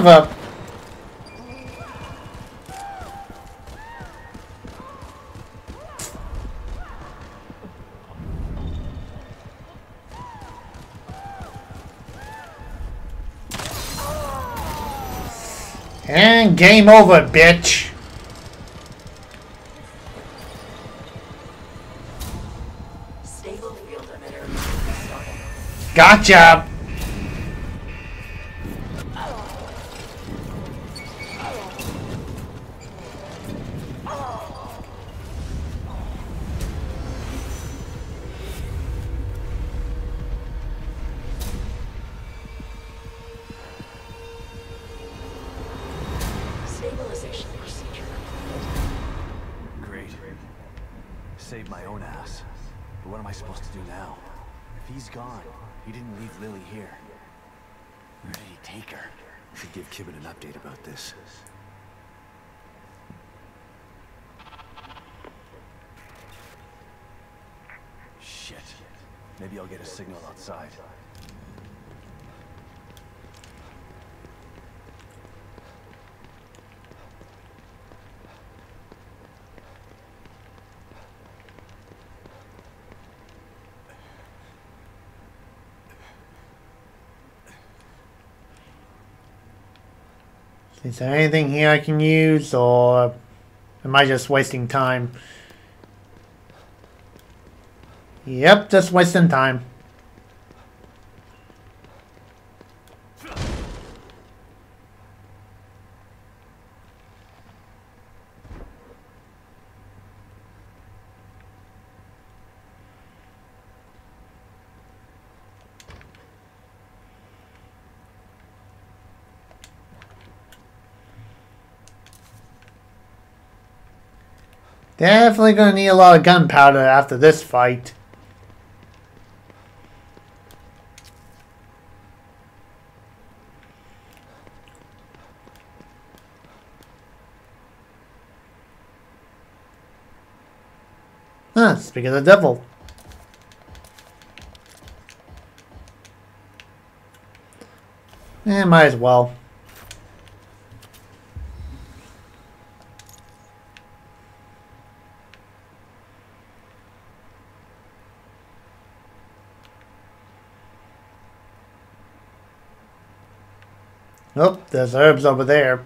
Of a. And game over, bitch. Gotcha. Update this. Shit. Maybe I'll get a signal outside. Is there anything here I can use, or am I just wasting time? Yep, just wasting time. Definitely gonna need a lot of gunpowder after this fight. Huh, speak of the devil. Eh, might as well. Nope, there's herbs over there.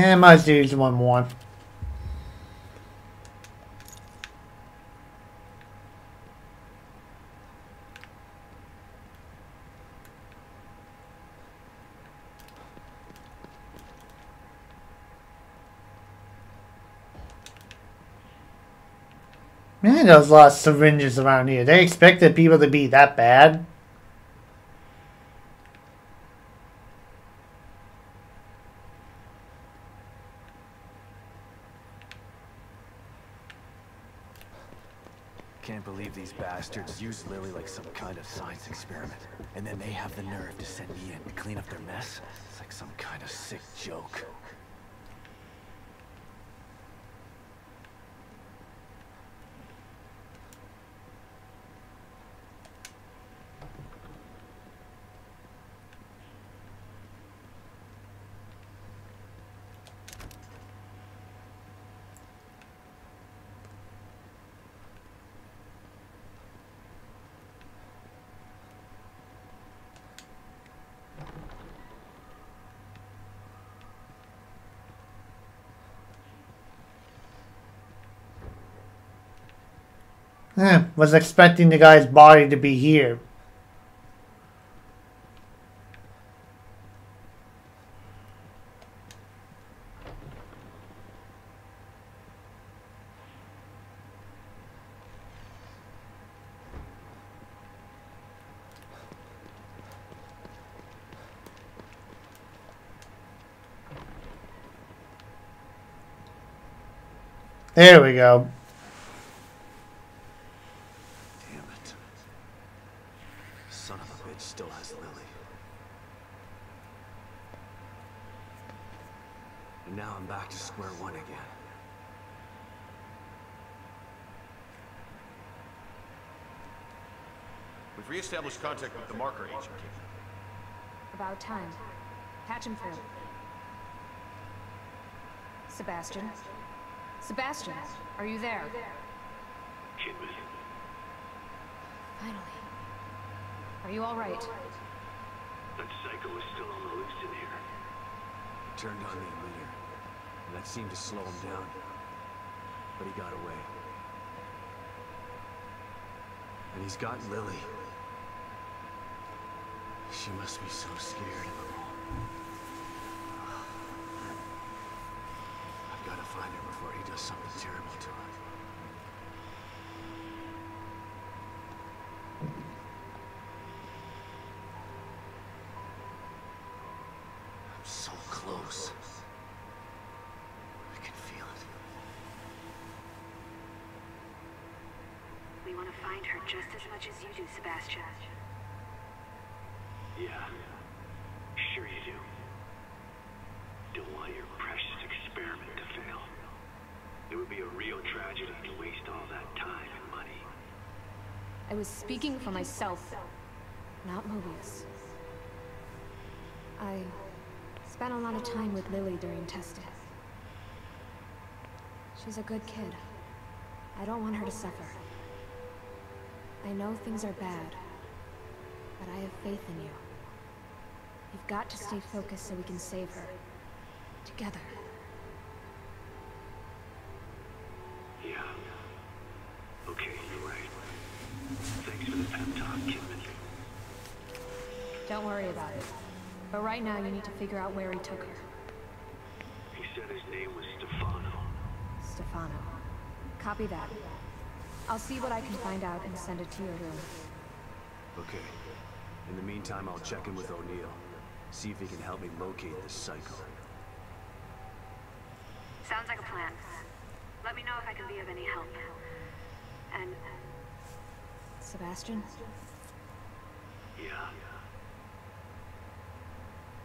Yeah, might as well use one more. Man, there's a lot of syringes around here. They expected people to be that bad. Can't believe these bastards used Lily like some kind of science experiment. And then they have the nerve to send me in to clean up their mess? It's like some kind of sick joke. Eh, was expecting the guy's body to be here. There we go. Damn it. Son of a bitch still has Lily. And now I'm back to square one again. We've re-established contact with the marker agent. About time. Patch him through. Sebastian? Sebastian, are you there? Kidman. Finally. Are you alright? That psycho is still on the loose in here. He turned on the emitter, and that seemed to slow him down. But he got away. And he's got Lily. She must be so scared of him all. I've got to find her before he does something terrible to her. I'm so close. I can feel it. We want to find her just as much as you do, Sebastian. Yeah. Sure you do. Don't want your precious experiment to fail. It would be a real tragedy to waste all that time and money. I was speaking for myself, not Mobius. I spent a lot of time with Lily during testing. She's a good kid. I don't want her to suffer. I know things are bad, but I have faith in you. Got to stay focused so we can save her. Together. Yeah. Okay, you're right. Thanks for the pep talk, Kidman. Don't worry about it. But right now you need to figure out where he took her. He said his name was Stefano. Stefano. Copy that. I'll see what I can find out and send it to your room. Okay. In the meantime, I'll check in with O'Neal. See if he can help me locate this psycho. Sounds like a plan. Let me know if I can be of any help. And Sebastian, Yeah.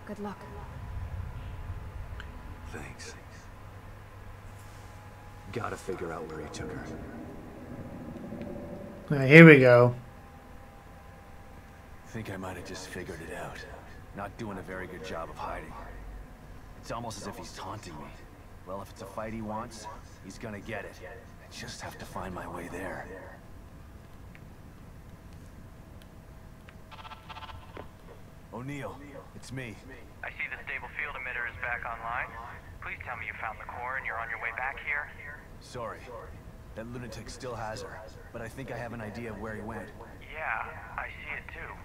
good luck. Thanks. Gotta figure out where he took her. Alright, here we go. Think I might have just figured it out. Not doing a very good job of hiding. It's almost as if he's taunting me. Well, if it's a fight he wants, he's gonna get it. I just have to find my way there. O'Neal, it's me. I see the stable field emitter is back online. Please tell me you found the core and you're on your way back here. Sorry. That lunatic still has her, but I think I have an idea of where he went. Yeah, I see it too.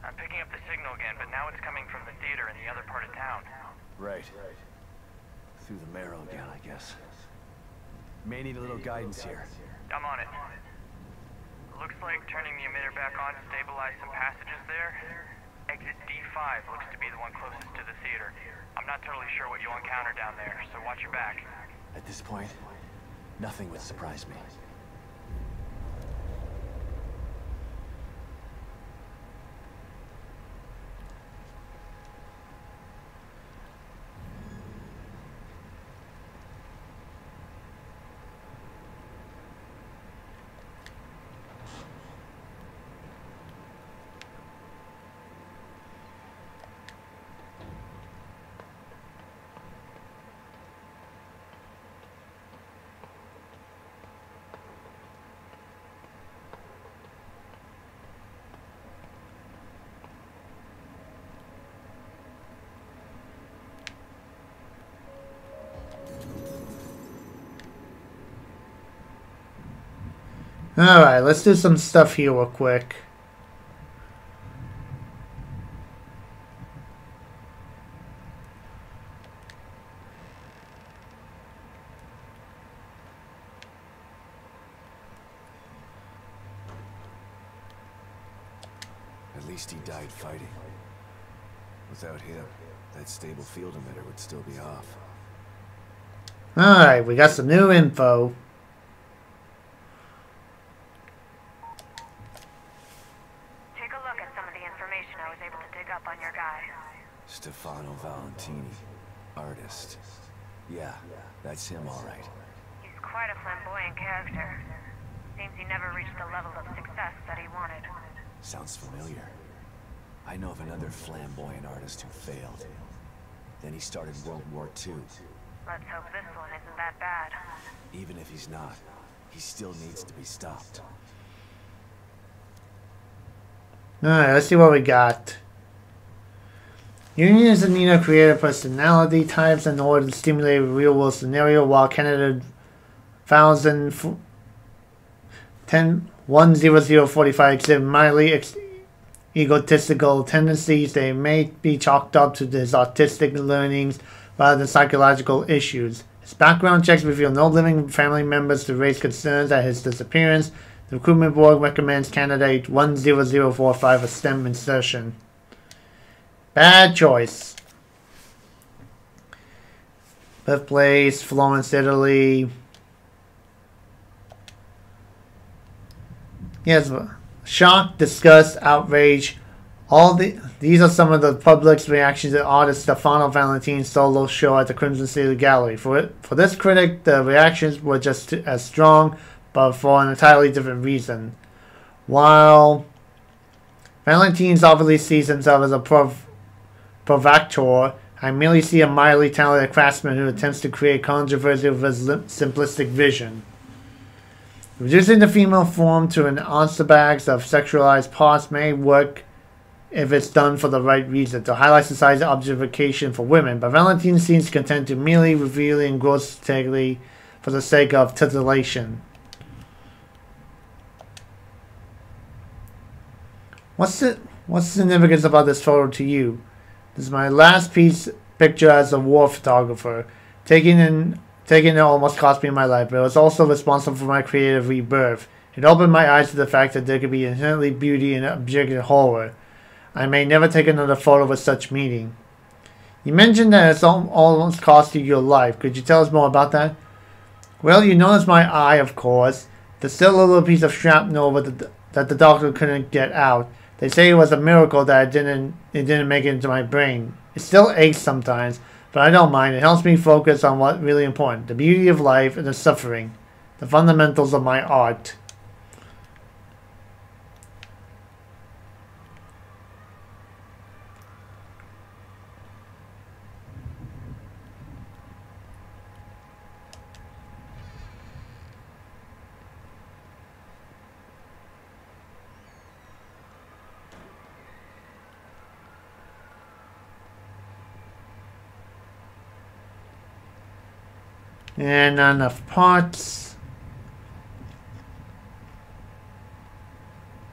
I'm picking up the signal again, but now it's coming from the theater in the other part of town. Right. Through the marrow again, I guess. May need a little guidance here. I'm on it. Looks like turning the emitter back on stabilized some passages there. Exit D5 looks to be the one closest to the theater. I'm not totally sure what you'll encounter down there, so watch your back. At this point, nothing would surprise me. Alright, let's do some stuff here real quick. At least he died fighting. Without him, that stable field emitter would still be off. Alright, we got some new info. Take a look at some of the information I was able to dig up on your guy. Stefano Valentini, artist. Yeah, that's him all right. He's quite a flamboyant character. Seems he never reached the level of success that he wanted. Sounds familiar. I know of another flamboyant artist who failed. Then he started World War II. Let's hope this one isn't that bad. Even if he's not, he still needs to be stopped. Alright, let's see what we got. Unions and Nina created personality types in order to stimulate a real world scenario while Canada 1000 10 10045 exhibit mildly ex- egotistical tendencies. They may be chalked up to his autistic learnings rather than psychological issues. His background checks reveal no living family members to raise concerns at his disappearance. The recruitment board recommends candidate 10045 a STEM insertion. Bad choice. Birthplace, Florence, Italy. Yes, shock, disgust, outrage. All the these are some of the public's reactions to artist Stefano Valentini's solo show at the Krimson City Gallery. For it, for this critic, the reactions were just as strong, but for an entirely different reason. While Valentini's obviously sees himself as a prov- provocateur, I merely see a mildly talented craftsman who attempts to create controversy with his simplistic vision. Reducing the female form to an monster bags of sexualized parts may work if it's done for the right reason, to highlight society's objectification for women, but Valentine seems content to merely revealing and grossly for the sake of titillation. What's the what's the significance about this photo to you? This is my last piece picture as a war photographer. Taking in taking it almost cost me my life, but it was also responsible for my creative rebirth. It opened my eyes to the fact that there could be inherently beauty in objective horror. I may never take another photo with such meaning. You mentioned that it's almost cost you your life. Could you tell us more about that? Well, you noticed my eye, of course. There's still little piece of shrapnel the, that the doctor couldn't get out. They say it was a miracle that it didn't it didn't make it into my brain. It still aches sometimes, but I don't mind. It helps me focus on what's really important: the beauty of life and the suffering, the fundamentals of my art. And not enough parts.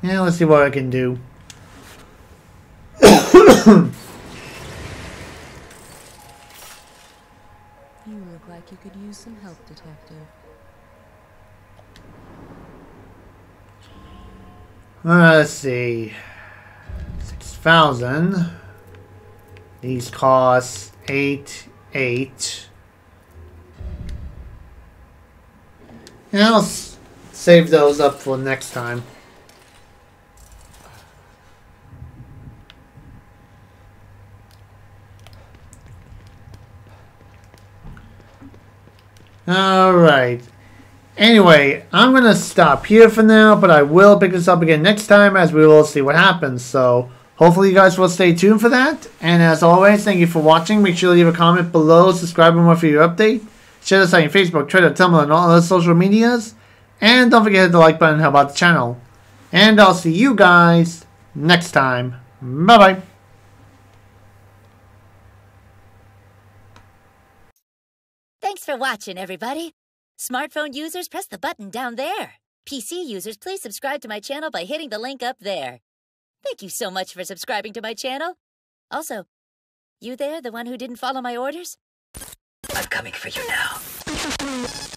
Yeah, let's see what I can do. You look like you could use some help, Detective. Uh, let's see. 6,000. These cost 8, 8. And I'll save those up for next time. Alright. Anyway, I'm going to stop here for now, but I will pick this up again next time as we will see what happens. So, hopefully you guys will stay tuned for that. And as always, thank you for watching. Make sure to leave a comment below, subscribe and more for your update. Share this on Facebook, Twitter, Tumblr, and all other social medias. And don't forget to hit the like button and help out the channel. And I'll see you guys next time. Bye-bye. Thanks for watching, everybody. Smartphone users, press the button down there. PC users, please subscribe to my channel by hitting the link up there. Thank you so much for subscribing to my channel. Also, you there, the one who didn't follow my orders? I'm coming for you now.